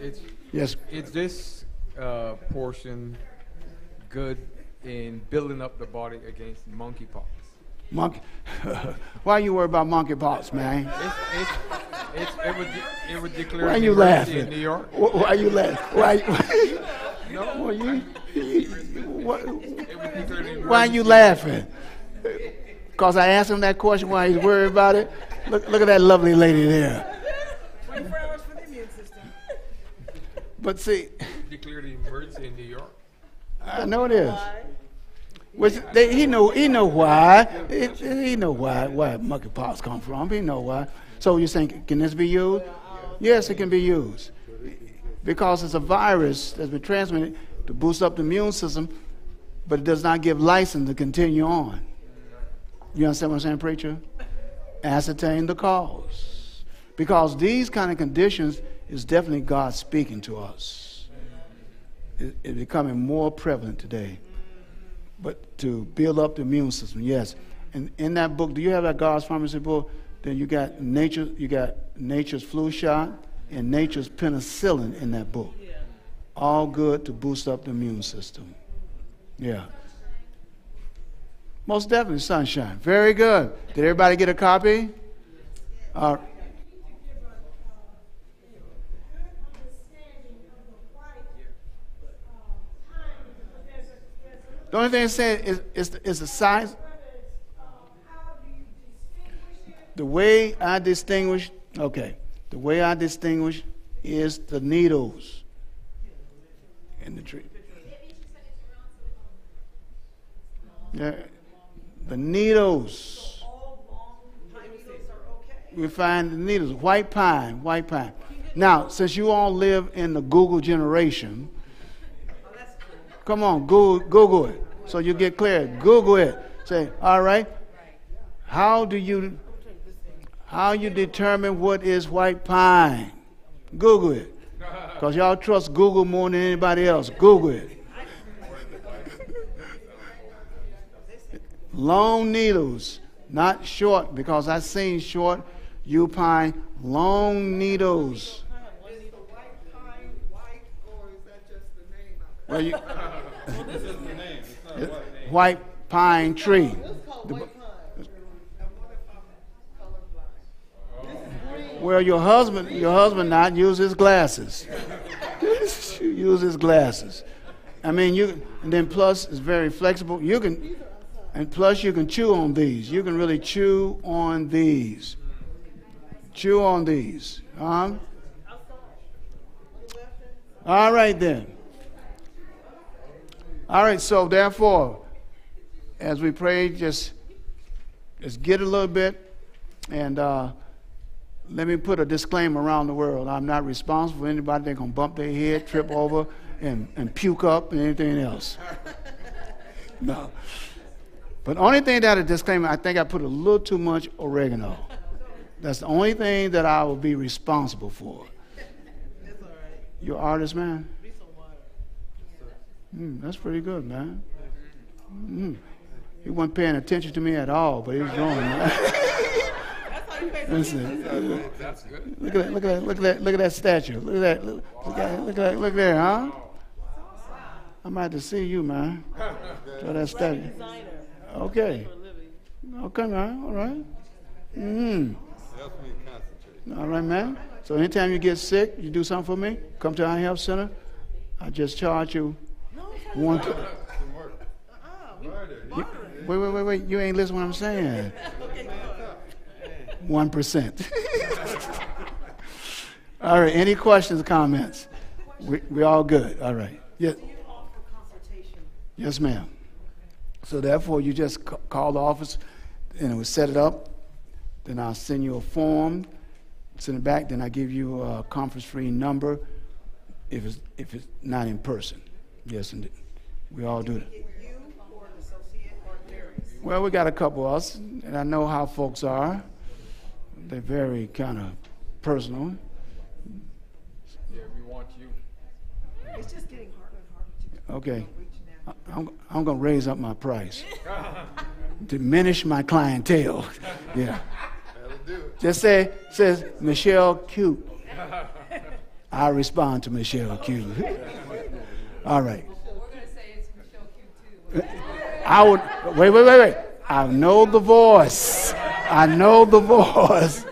S1: It's,
S5: Yes.
S1: Is this uh, portion good in building up the body against monkeypox?
S5: Monkey. Why you worry about monkeypox, man?
S1: It's, it's, it's, it would, it would declare
S5: Why
S1: an
S5: you
S1: emergency
S5: laughing?
S1: in New York.
S5: Wh- Why you laughing? Why?
S1: No.
S5: Well, you, you, what,
S1: It would declare an
S5: why you laughing? Cause I asked him that question. Why he's worried about it? Look, look at that lovely lady there. But see,
S1: Declare the emergency in New York.
S5: I know it is. They, he know he know why. He, he know why why monkeypox come from. He know why. So you saying can this be used? Yes, it can be used. because it's a virus that's been transmitted to boost up the immune system, but it does not give license to continue on. You understand what I'm saying, preacher? Ascertain the cause. Because these kind of conditions is definitely God speaking to us. It- It's becoming more prevalent today. But to build up the immune system, yes. And in that book, do you have that God's Pharmacy book? Then you got nature, you got nature's flu shot and nature's penicillin in that book. All good to boost up the immune system. Yeah. Most definitely sunshine. Very good. Did everybody get a copy? Uh, the only thing it said is, is, is the size. The way I distinguish, okay, the way I distinguish is the needles in the tree. Yeah, the needles. We find the needles, white pine, white pine. Now, since you all live in the Google generation, come on, Google, it so you get clear. Google it. Say, all right, how do you how you determine what is white pine? Google it. Because y'all trust Google more than anybody else. Google it. Long needles, not short, because I've seen short yew pine, long needles. Well, you, white pine tree. The- Well, your husband, your husband not use his glasses. use his glasses. I mean, you and then plus it's very flexible. You can, and plus you can chew on these. You can really chew on these. Chew on these. Huh? All right then. All right. So therefore, as we pray, just just get a little bit and. Uh, let me put a disclaimer around the world. I'm not responsible for anybody that's going to bump their head, trip over, and, and puke up and anything else. No. But only thing that a disclaimer, I think I put a little too much oregano. That's the only thing that I will be responsible for. You're artist, man? Mm, that's pretty good, man. Mm. He wasn't paying attention to me at all, but he was wrong, man. Listen, look at that, look at that, look at that, look at that statue. Look at that, look, look at, look at that, look there, huh? I'm have to see you, man. Show that statue. Okay. Okay, man. All right. Mm.
S6: Helps me concentrate.
S5: All right, man. So anytime you get sick, you do something for me. Come to our health center. I just charge you one. T- you, uh-uh, wait, wait, wait, wait. You ain't listening to what I'm saying. One percent. all right. Any questions, comments? We we all good. All right. Yes. Yes, ma'am. So therefore, you just ca- call the office, and we set it up. Then I'll send you a form, send it back. Then I give you a conference-free number if it's if it's not in person. Yes, indeed. We all do that. Well, we got a couple of us, and I know how folks are. They're very kind of personal.
S1: Yeah, we want you.
S8: It's just getting harder and harder to
S5: Okay. I- I'm, I'm going to raise up my price, diminish my clientele. Yeah.
S6: That'll do it.
S5: Just say, says Michelle Q. I respond to Michelle Q. All right. I would, wait, wait, wait, wait. I know the voice. I know the voice.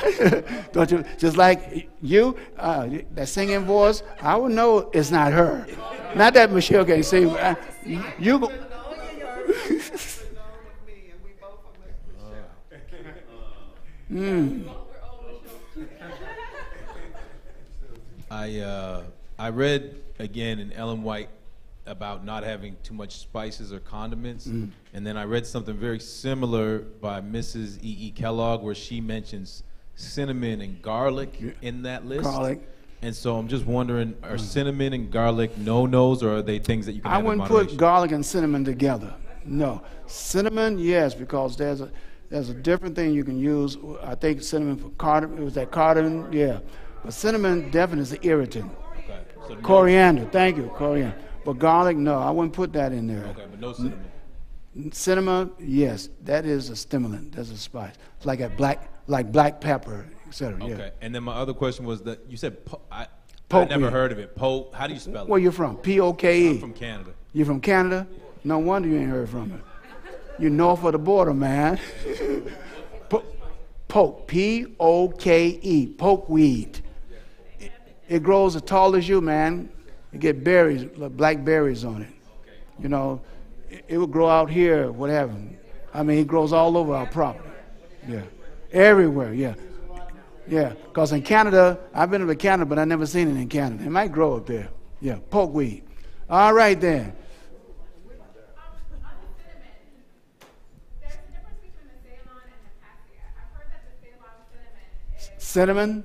S5: Don't you? Just like you, uh, that singing voice, I would know it's not her. Not that Michelle can't sing. uh, You, go- Mm.
S14: I uh, I read again in Ellen White about not having too much spices or condiments,
S5: Mm.
S14: and then I read something very similar by Mrs. E. E. Kellogg where she mentions cinnamon and garlic in that list.
S5: Garlic.
S14: And so I'm just wondering, are cinnamon and garlic no-nos, or are they things that you can
S5: I wouldn't put garlic and cinnamon together. No. Cinnamon, yes, because there's a there's a different thing you can use. I think cinnamon for cardamom. It was that cardamom, yeah. But cinnamon definitely is an irritant.
S14: Okay, so no-
S5: Coriander, thank you, coriander. But garlic, no, I wouldn't put that in there.
S14: Okay, but no cinnamon.
S5: Cinnamon, yes, that is a stimulant. That's a spice. It's like a black, like black pepper, etc. Yeah.
S14: Okay, and then my other question was that you said po- I, I
S5: Poke
S14: never heard of it. Po, how do you spell it?
S5: Where you from? P O K E.
S14: I'm from Canada.
S5: You from Canada? No wonder you ain't heard from it. You're north of the border, man. Po- poke, P O K E, poke weed. It, it grows as tall as you, man. You get berries, black berries on it. You know, it, it will grow out here, whatever. I mean, it grows all over our property. Yeah, everywhere. Yeah, yeah. Cause in Canada, I've been to Canada, but I never seen it in Canada. It might grow up there. Yeah, poke weed. All right then. Cinnamon?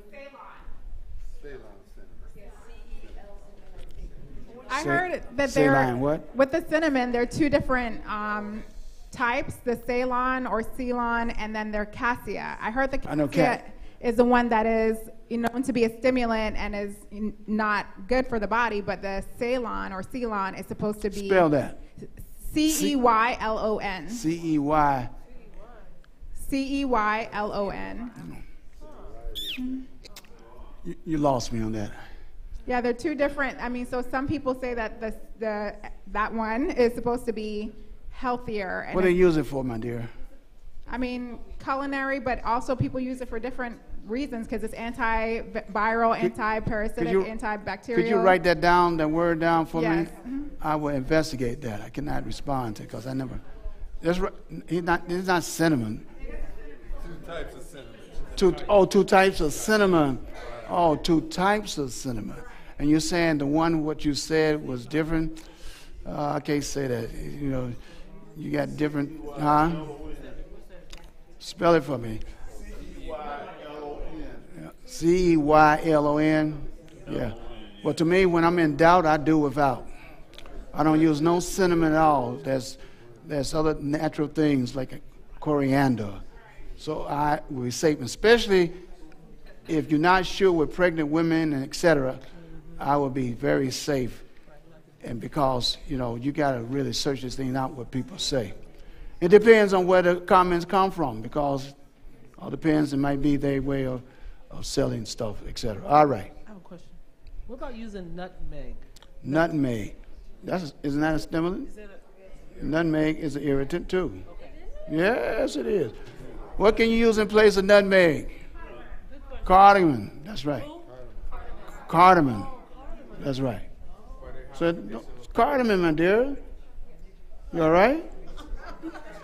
S11: I
S5: Say-
S11: heard that there
S5: line what?
S11: with the cinnamon, there are two different um, types: the Ceylon or Ceylon, and then there cassia. I heard the cassia
S5: ca-
S11: is the one that is you know, known to be a stimulant and is not good for the body, but the Ceylon or Ceylon is supposed to be
S5: Spell that.
S11: C E Y L O N.
S5: C E Y.
S11: C E Y L O N.
S5: You, you lost me on that.
S11: Yeah, they're two different. I mean, so some people say that the, the that one is supposed to be healthier. And
S5: What do you use it for, my dear?
S11: I mean, culinary, but also people use it for different reasons because it's antiviral, anti-parasitic,
S5: you-
S11: antibacterial.
S5: Could you write that down, that word down for
S11: Yes.
S5: me?
S11: Mhm.
S5: I will investigate that. I cannot respond to it because I never. That's right. He's not. It's not cinnamon.
S6: Two types of cinnamon.
S5: Two, oh, two types of cinnamon. Oh, two types of cinnamon. And you're saying the one what you said was different? Uh, I can't say that. You know, you got different, huh? Spell it for me. C E Y L O N. Yeah. Well, to me, when I'm in doubt, I do without. I don't use no cinnamon at all. There's, there's other natural things like coriander. So I will be safe, especially if you're not sure with pregnant women and et cetera, I would be very safe. And because, you know, you got to really search this thing out what people say. It depends on where the comments come from because all depends. It might be their way of, of selling stuff, et cetera. All right.
S13: I have a question. What about using nutmeg?
S5: Nutmeg. That's, isn't that a stimulant? Nutmeg is an irritant too. Yes, it is. What can you use in place of nutmeg? Cardamom. That's right. Cardamom. That's right. So no, cardamom, my dear. You all right?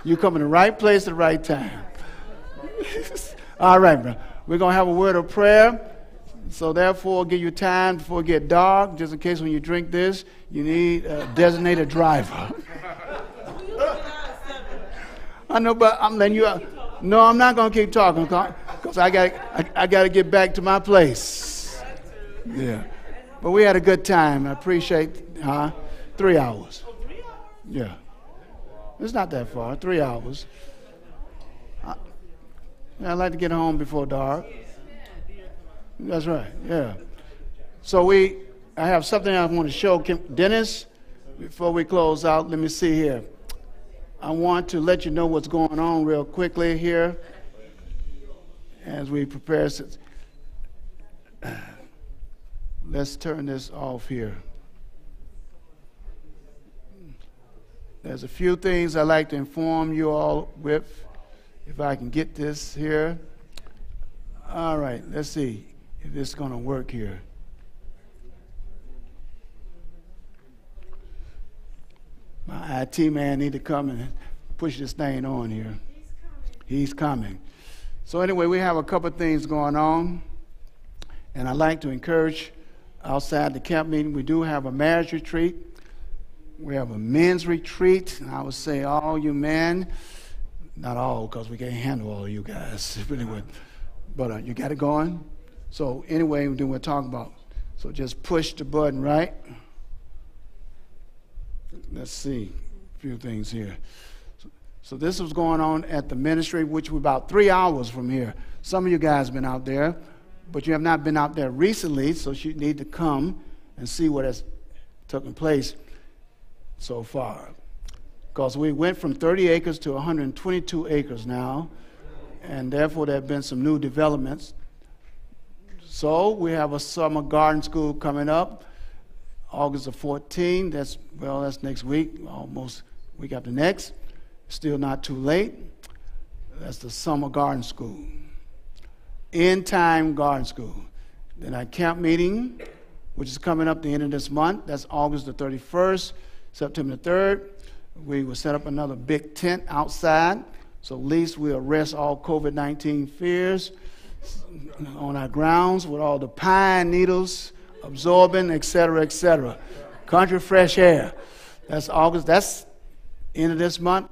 S5: You come in the right place at the right time. all right, bro. We're gonna have a word of prayer. So therefore, give you time before it get dark, just in case when you drink this, you need a designated driver. I know, but I'm letting you out. No, I'm not gonna keep talking because I got I, I got to get back to my place. Yeah, but we had a good time. I appreciate, huh? Three hours. Oh, yeah, it's not that far. Three hours. I, I'd like to get home before dark. That's right. Yeah. So we, I have something I want to show Kim, Dennis before we close out. Let me see here. I want to let you know what's going on real quickly here as we prepare. Let's turn this off here. There's a few things I'd like to inform you all with. If I can get this here. All right, let's see if this is going to work here. My IT man need to come and push this thing on here. He's coming. So anyway, we have a couple things going on, and I'd like to encourage outside the camp meeting. We do have a marriage retreat. We have a men's retreat. And I would say all you men, not all, because we can't handle all you guys. Really would. But uh, you got it going. So anyway, we're talking about So just push the button, right? Let's see, a few things here. So this was going on at the ministry, which was about three hours from here. Some of you guys been out there, but you have not been out there recently, so you need to come and see what has taken place so far. Because we went from 30 acres to 122 acres now, and therefore there have been some new developments. So we have a summer garden school coming up, August the 14th. That's well, that's next week, almost week after next. Still not too late. That's the summer garden school. End time garden school. Then our camp meeting, which is coming up the end of this month. That's August the 31st, September the 3rd. We will set up another big tent outside, so at least we'll arrest all COVID 19 fears on our grounds with all the pine needles absorbing, et cetera, et cetera. Country fresh air. That's August. That's end of this month.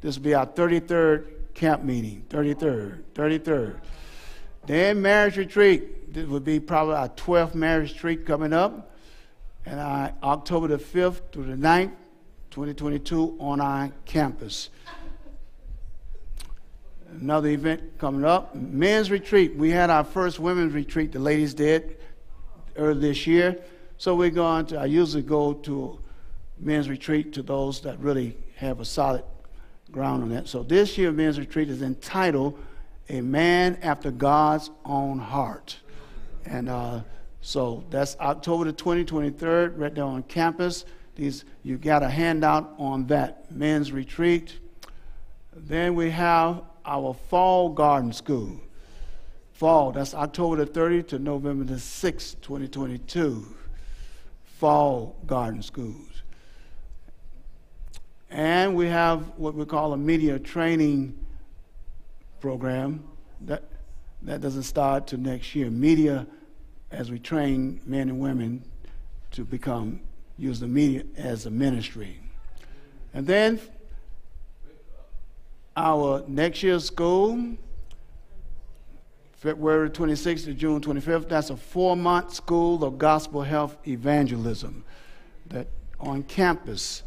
S5: This will be our 33rd camp meeting. 33rd. 33rd. Then marriage retreat. This would be probably our 12th marriage retreat coming up. And October the 5th through the 9th, 2022 on our campus. Another event coming up, men's retreat. We had our first women's retreat, the ladies did earlier this year. So we're going to, I usually go to men's retreat to those that really have a solid ground on that. So this year, men's retreat is entitled A Man After God's Own Heart. And uh, so that's October the 20th, 23rd, right there on campus. These, you got a handout on that men's retreat. Then we have our fall garden school. Fall, that's October the 30th to November the 6th, 2022. Fall garden schools. And we have what we call a media training program that, that doesn't start till next year. Media, as we train men and women to become, use the media as a ministry. And then our next year's school, February 26th to June 25th, that's a four month school of gospel health evangelism that on campus.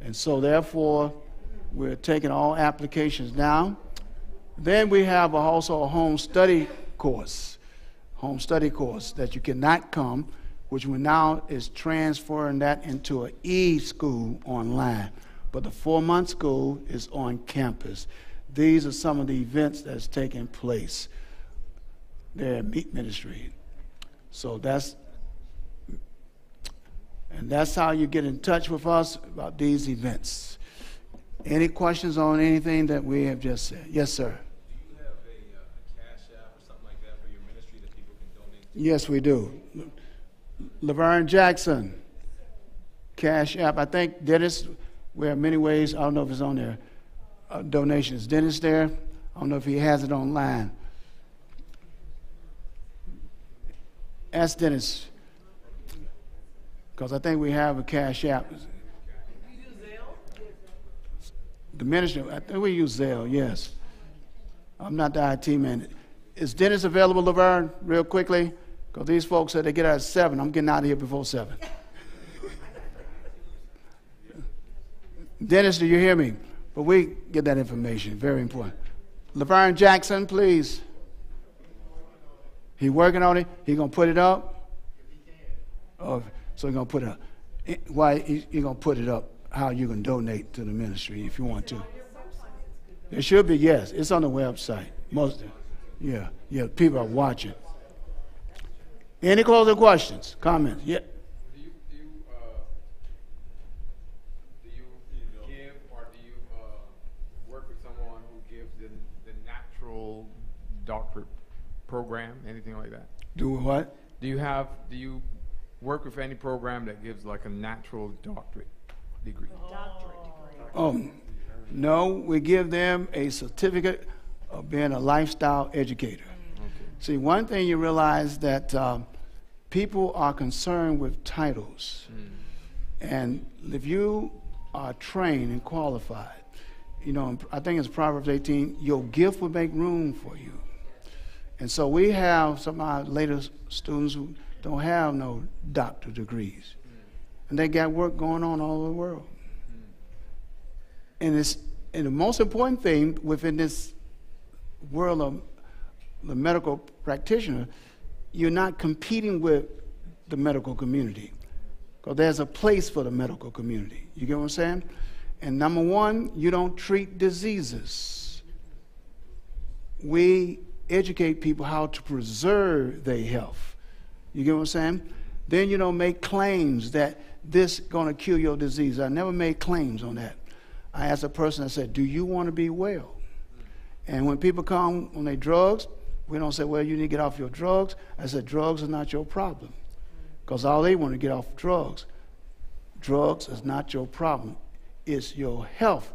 S5: And so, therefore, we're taking all applications now. Then we have also a home study course, home study course that you cannot come, which we now is transferring that into an e-school online. But the four-month school is on campus. These are some of the events that's taking place there at MEET Ministry. So that's and that's how you get in touch with us about these events. Any questions on anything that we have just said? Yes, sir. Yes, we do. Laverne Jackson, Cash App. I think Dennis, we have many ways. I don't know if it's on there. Uh, donations. Dennis there? I don't know if he has it online. Ask Dennis because I think we have a cash app. The minister, I think we use Zelle, yes. I'm not the IT man. Is Dennis available, Laverne, real quickly? Because these folks said they get out at 7. I'm getting out of here before 7. Dennis, do you hear me? But we get that information, very important. Laverne Jackson, please. He working on it. He gonna put it up. Oh, so going to put it up. Why you're going to put it up, how you can donate to the ministry if you want to. It should be, yes. It's on the website. Most, yeah, yeah, people are watching. Any closing questions, comments? Yeah.
S1: Do you, do you, uh, do you give or do you uh, work with someone who gives the, the natural doctorate program, anything like that?
S5: Do what?
S1: Do you have, do you work with any program that gives like a natural doctorate degree?
S8: Doctorate degree.
S5: Oh, no, we give them a certificate of being a lifestyle educator. See, one thing you realize that um, people are concerned with titles. And if you are trained and qualified, you know, I think it's Proverbs 18, your gift will make room for you. And so we have some of our latest students who don't have no doctor degrees. And they got work going on all over the world. And it's and the most important thing within this world of the medical practitioner, you're not competing with the medical community. Because there's a place for the medical community. You get what I'm saying? And number one, you don't treat diseases. We educate people how to preserve their health. You get what I'm saying? Then you don't make claims that this gonna cure your disease. I never made claims on that. I asked a person, I said, Do you want to be well? And when people come on their drugs, we don't say, Well, you need to get off your drugs. I said, Drugs are not your problem. Because all they want to get off drugs. Drugs is not your problem. It's your health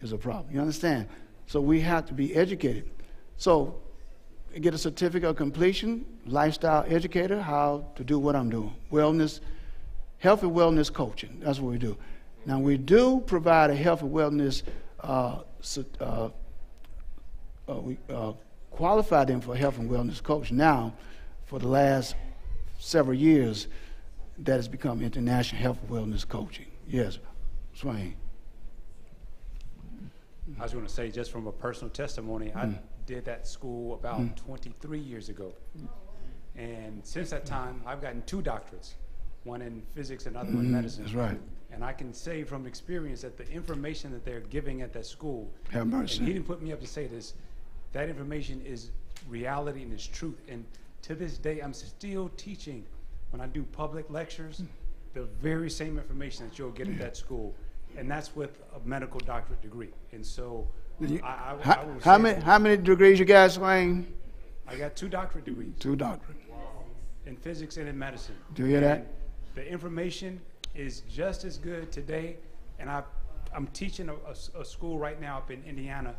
S5: is a problem. You understand? So we have to be educated. So get a certificate of completion, lifestyle educator, how to do what I'm doing. Wellness, health and wellness coaching. That's what we do. Now we do provide a health and wellness. Uh, uh, uh, we qualify them for health and wellness coach now for the last several years that has become international health and wellness coaching. Yes, Swain.
S12: I was going to say, just from a personal testimony, I did that school about 23 years ago. And since that time, I've gotten two doctorates, one in physics and other one in
S5: Mhm,
S12: medicine.
S5: that's right.
S12: And I can say from experience that the information that they're giving at that school,
S5: Have mercy.
S12: he didn't put me up to say this, that information is reality and is truth. And to this day, I'm still teaching when I do public lectures, the very same information that you'll get at that school. And that's with a medical doctorate degree. And so I, I, I
S5: How,
S12: will
S5: how many how many degrees you got, Swain?
S12: I got two doctorate degrees
S5: Two doctorate.
S12: in physics and in medicine.
S5: Do you hear that?
S12: The information is just as good today, and I, I'm teaching a school right now up in Indiana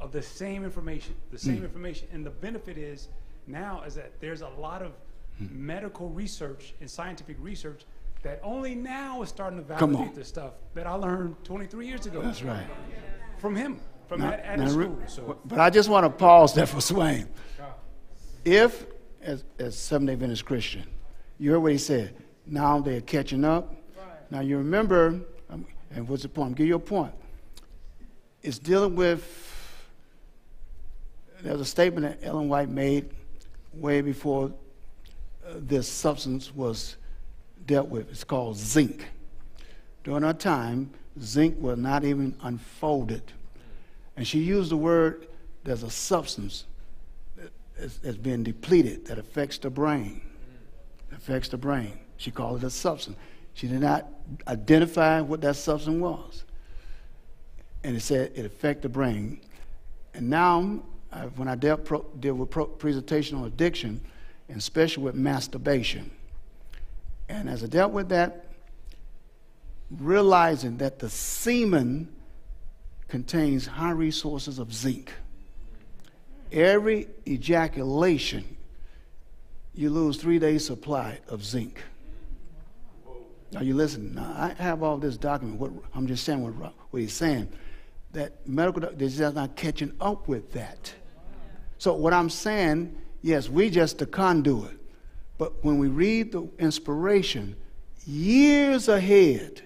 S12: of the same information, the same
S5: Mm.
S12: information. And the benefit is now is that there's a lot of medical research and scientific research that only now is starting to validate this stuff that I learned 23 years ago.
S5: That's right.
S12: From him, from
S5: Now-
S12: at, at his school. So.
S5: But I just want to pause there for Swain. If, as, as Seventh day Adventist Christian, you heard what he said, now they're catching up. Now you remember, um, and what's the point? Give you a point. It's dealing with, there's a statement that Ellen White made way before uh, this substance was dealt with. It's called zinc. During our time, zinc was not even unfolded. And she used the word there's a substance that's being depleted that affects the brain. Affects the brain. She called it a substance. She did not identify what that substance was. And it said it affect the brain. And now, uh, when I dealt pro, with pro, presentation on addiction, and especially with masturbation, and as I dealt with that, realizing that the semen contains high resources of zinc. Every ejaculation, you lose three days' supply of zinc. Are you listening? Now, I have all this document. What, I'm just saying what, what he's saying. That medical, they're just not catching up with that. So what I'm saying, yes, we just the conduit. But when we read the inspiration, years ahead,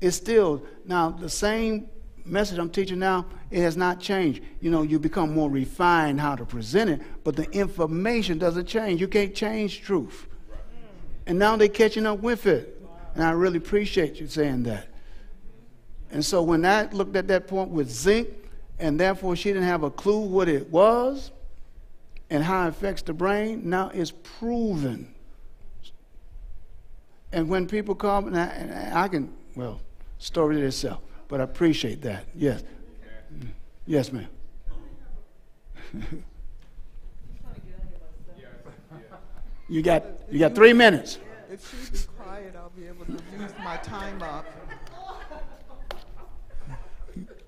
S5: it's still now the same message I'm teaching now. It has not changed. You know, you become more refined how to present it, but the information doesn't change. You can't change truth, and now they're catching up with it. And I really appreciate you saying that. And so when I looked at that point with zinc, and therefore she didn't have a clue what it was and how it affects the brain, now it's proven. And when people come, and I, and I can, well, story it itself, but I appreciate that. Yes. Mm. Yes, ma'am. you got you got three minutes.
S15: If she be quiet, I'll be able to use my time up.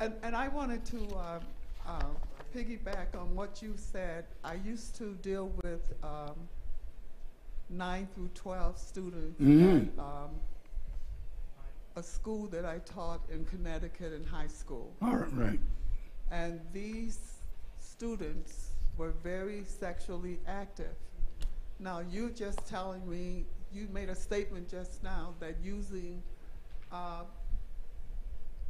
S15: And, and I wanted to uh, uh, piggyback on what you said. I used to deal with um, nine through 12 students
S5: Mhm.
S15: at um, a school that I taught in Connecticut in high school.
S5: All right, right.
S15: And these students were very sexually active. Now, you just telling me, you made a statement just now that using, uh,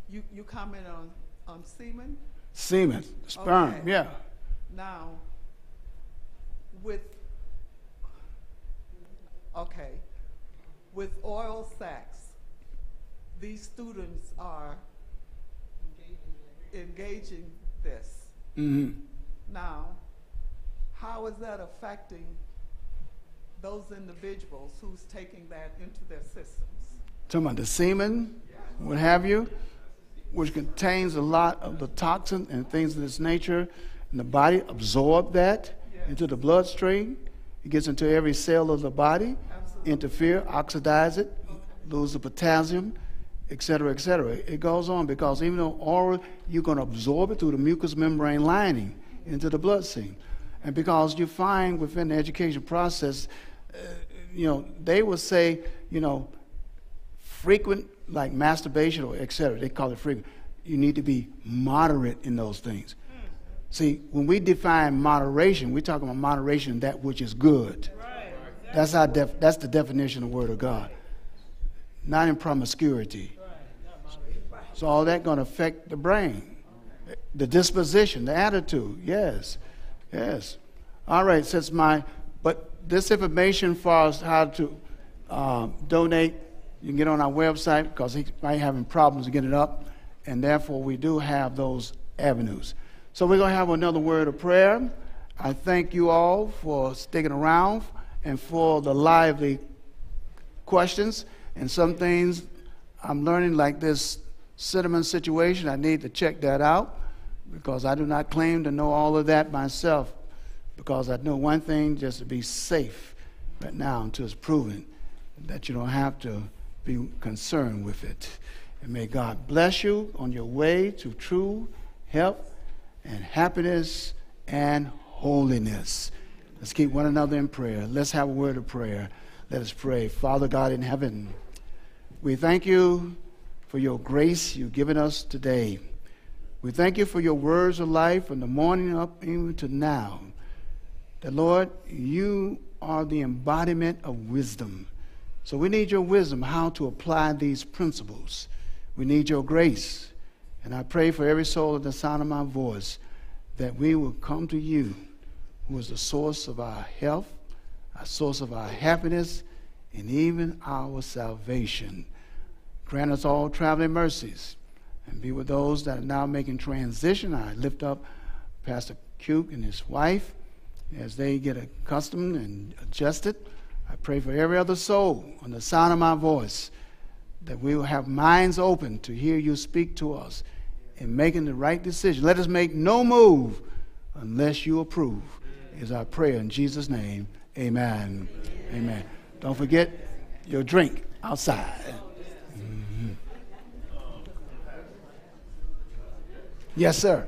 S15: you, you comment on, on semen?
S5: Semen, sperm,
S15: Okay.
S5: yeah.
S15: Now, with, okay, with oral sex, these students are engaging this.
S5: Mm -hmm.
S15: Now, how is that affecting those individuals who's taking that into their systems?
S5: Talking about the semen, what have you, which contains a lot of the toxin and things of this nature, and the body absorbs that into the bloodstream. It gets into every cell of the body, interfere, oxidize it, lose the potassium, et cetera, et cetera. It goes on because even though oral, you're going to absorb it through the mucous membrane lining into the bloodstream. And because you find within the education process, uh, you know, they will say, you know, frequent, like masturbation or et cetera, they call it frequent. You need to be moderate in those things. See, when we define moderation, we're talking about moderation, that which is good. That's, our def- that's the definition of the Word of God. Not in promiscuity. So all that going to affect the brain, the disposition, the attitude. Yes, yes. All right. Since my, but this information for us how to uh, donate, you can get on our website because he might having problems getting it up, and therefore we do have those avenues. So we're going to have another word of prayer. I thank you all for sticking around and for the lively questions and some things I'm learning, like this cinnamon situation. I need to check that out because I do not claim to know all of that myself. Because I know one thing, just to be safe right now until it's proven that you don't have to be concerned with it. And may God bless you on your way to true health and happiness and holiness. Let's keep one another in prayer. Let's have a word of prayer. Let us pray. Father God in heaven, we thank you for your grace you've given us today. We thank you for your words of life from the morning up even to now. That, Lord, you are the embodiment of wisdom. So we need your wisdom how to apply these principles. We need your grace. And I pray for every soul at the sound of my voice that we will come to you, who is the source of our health, our source of our happiness, and even our salvation. Grant us all traveling mercies and be with those that are now making transition. I lift up Pastor Cuke and his wife as they get accustomed and adjusted. I pray for every other soul on the sound of my voice that we will have minds open to hear you speak to us in making the right decision. Let us make no move unless you approve, is our prayer in Jesus' name. Amen. Amen. Don't forget your drink outside. Mhm. Yes, sir.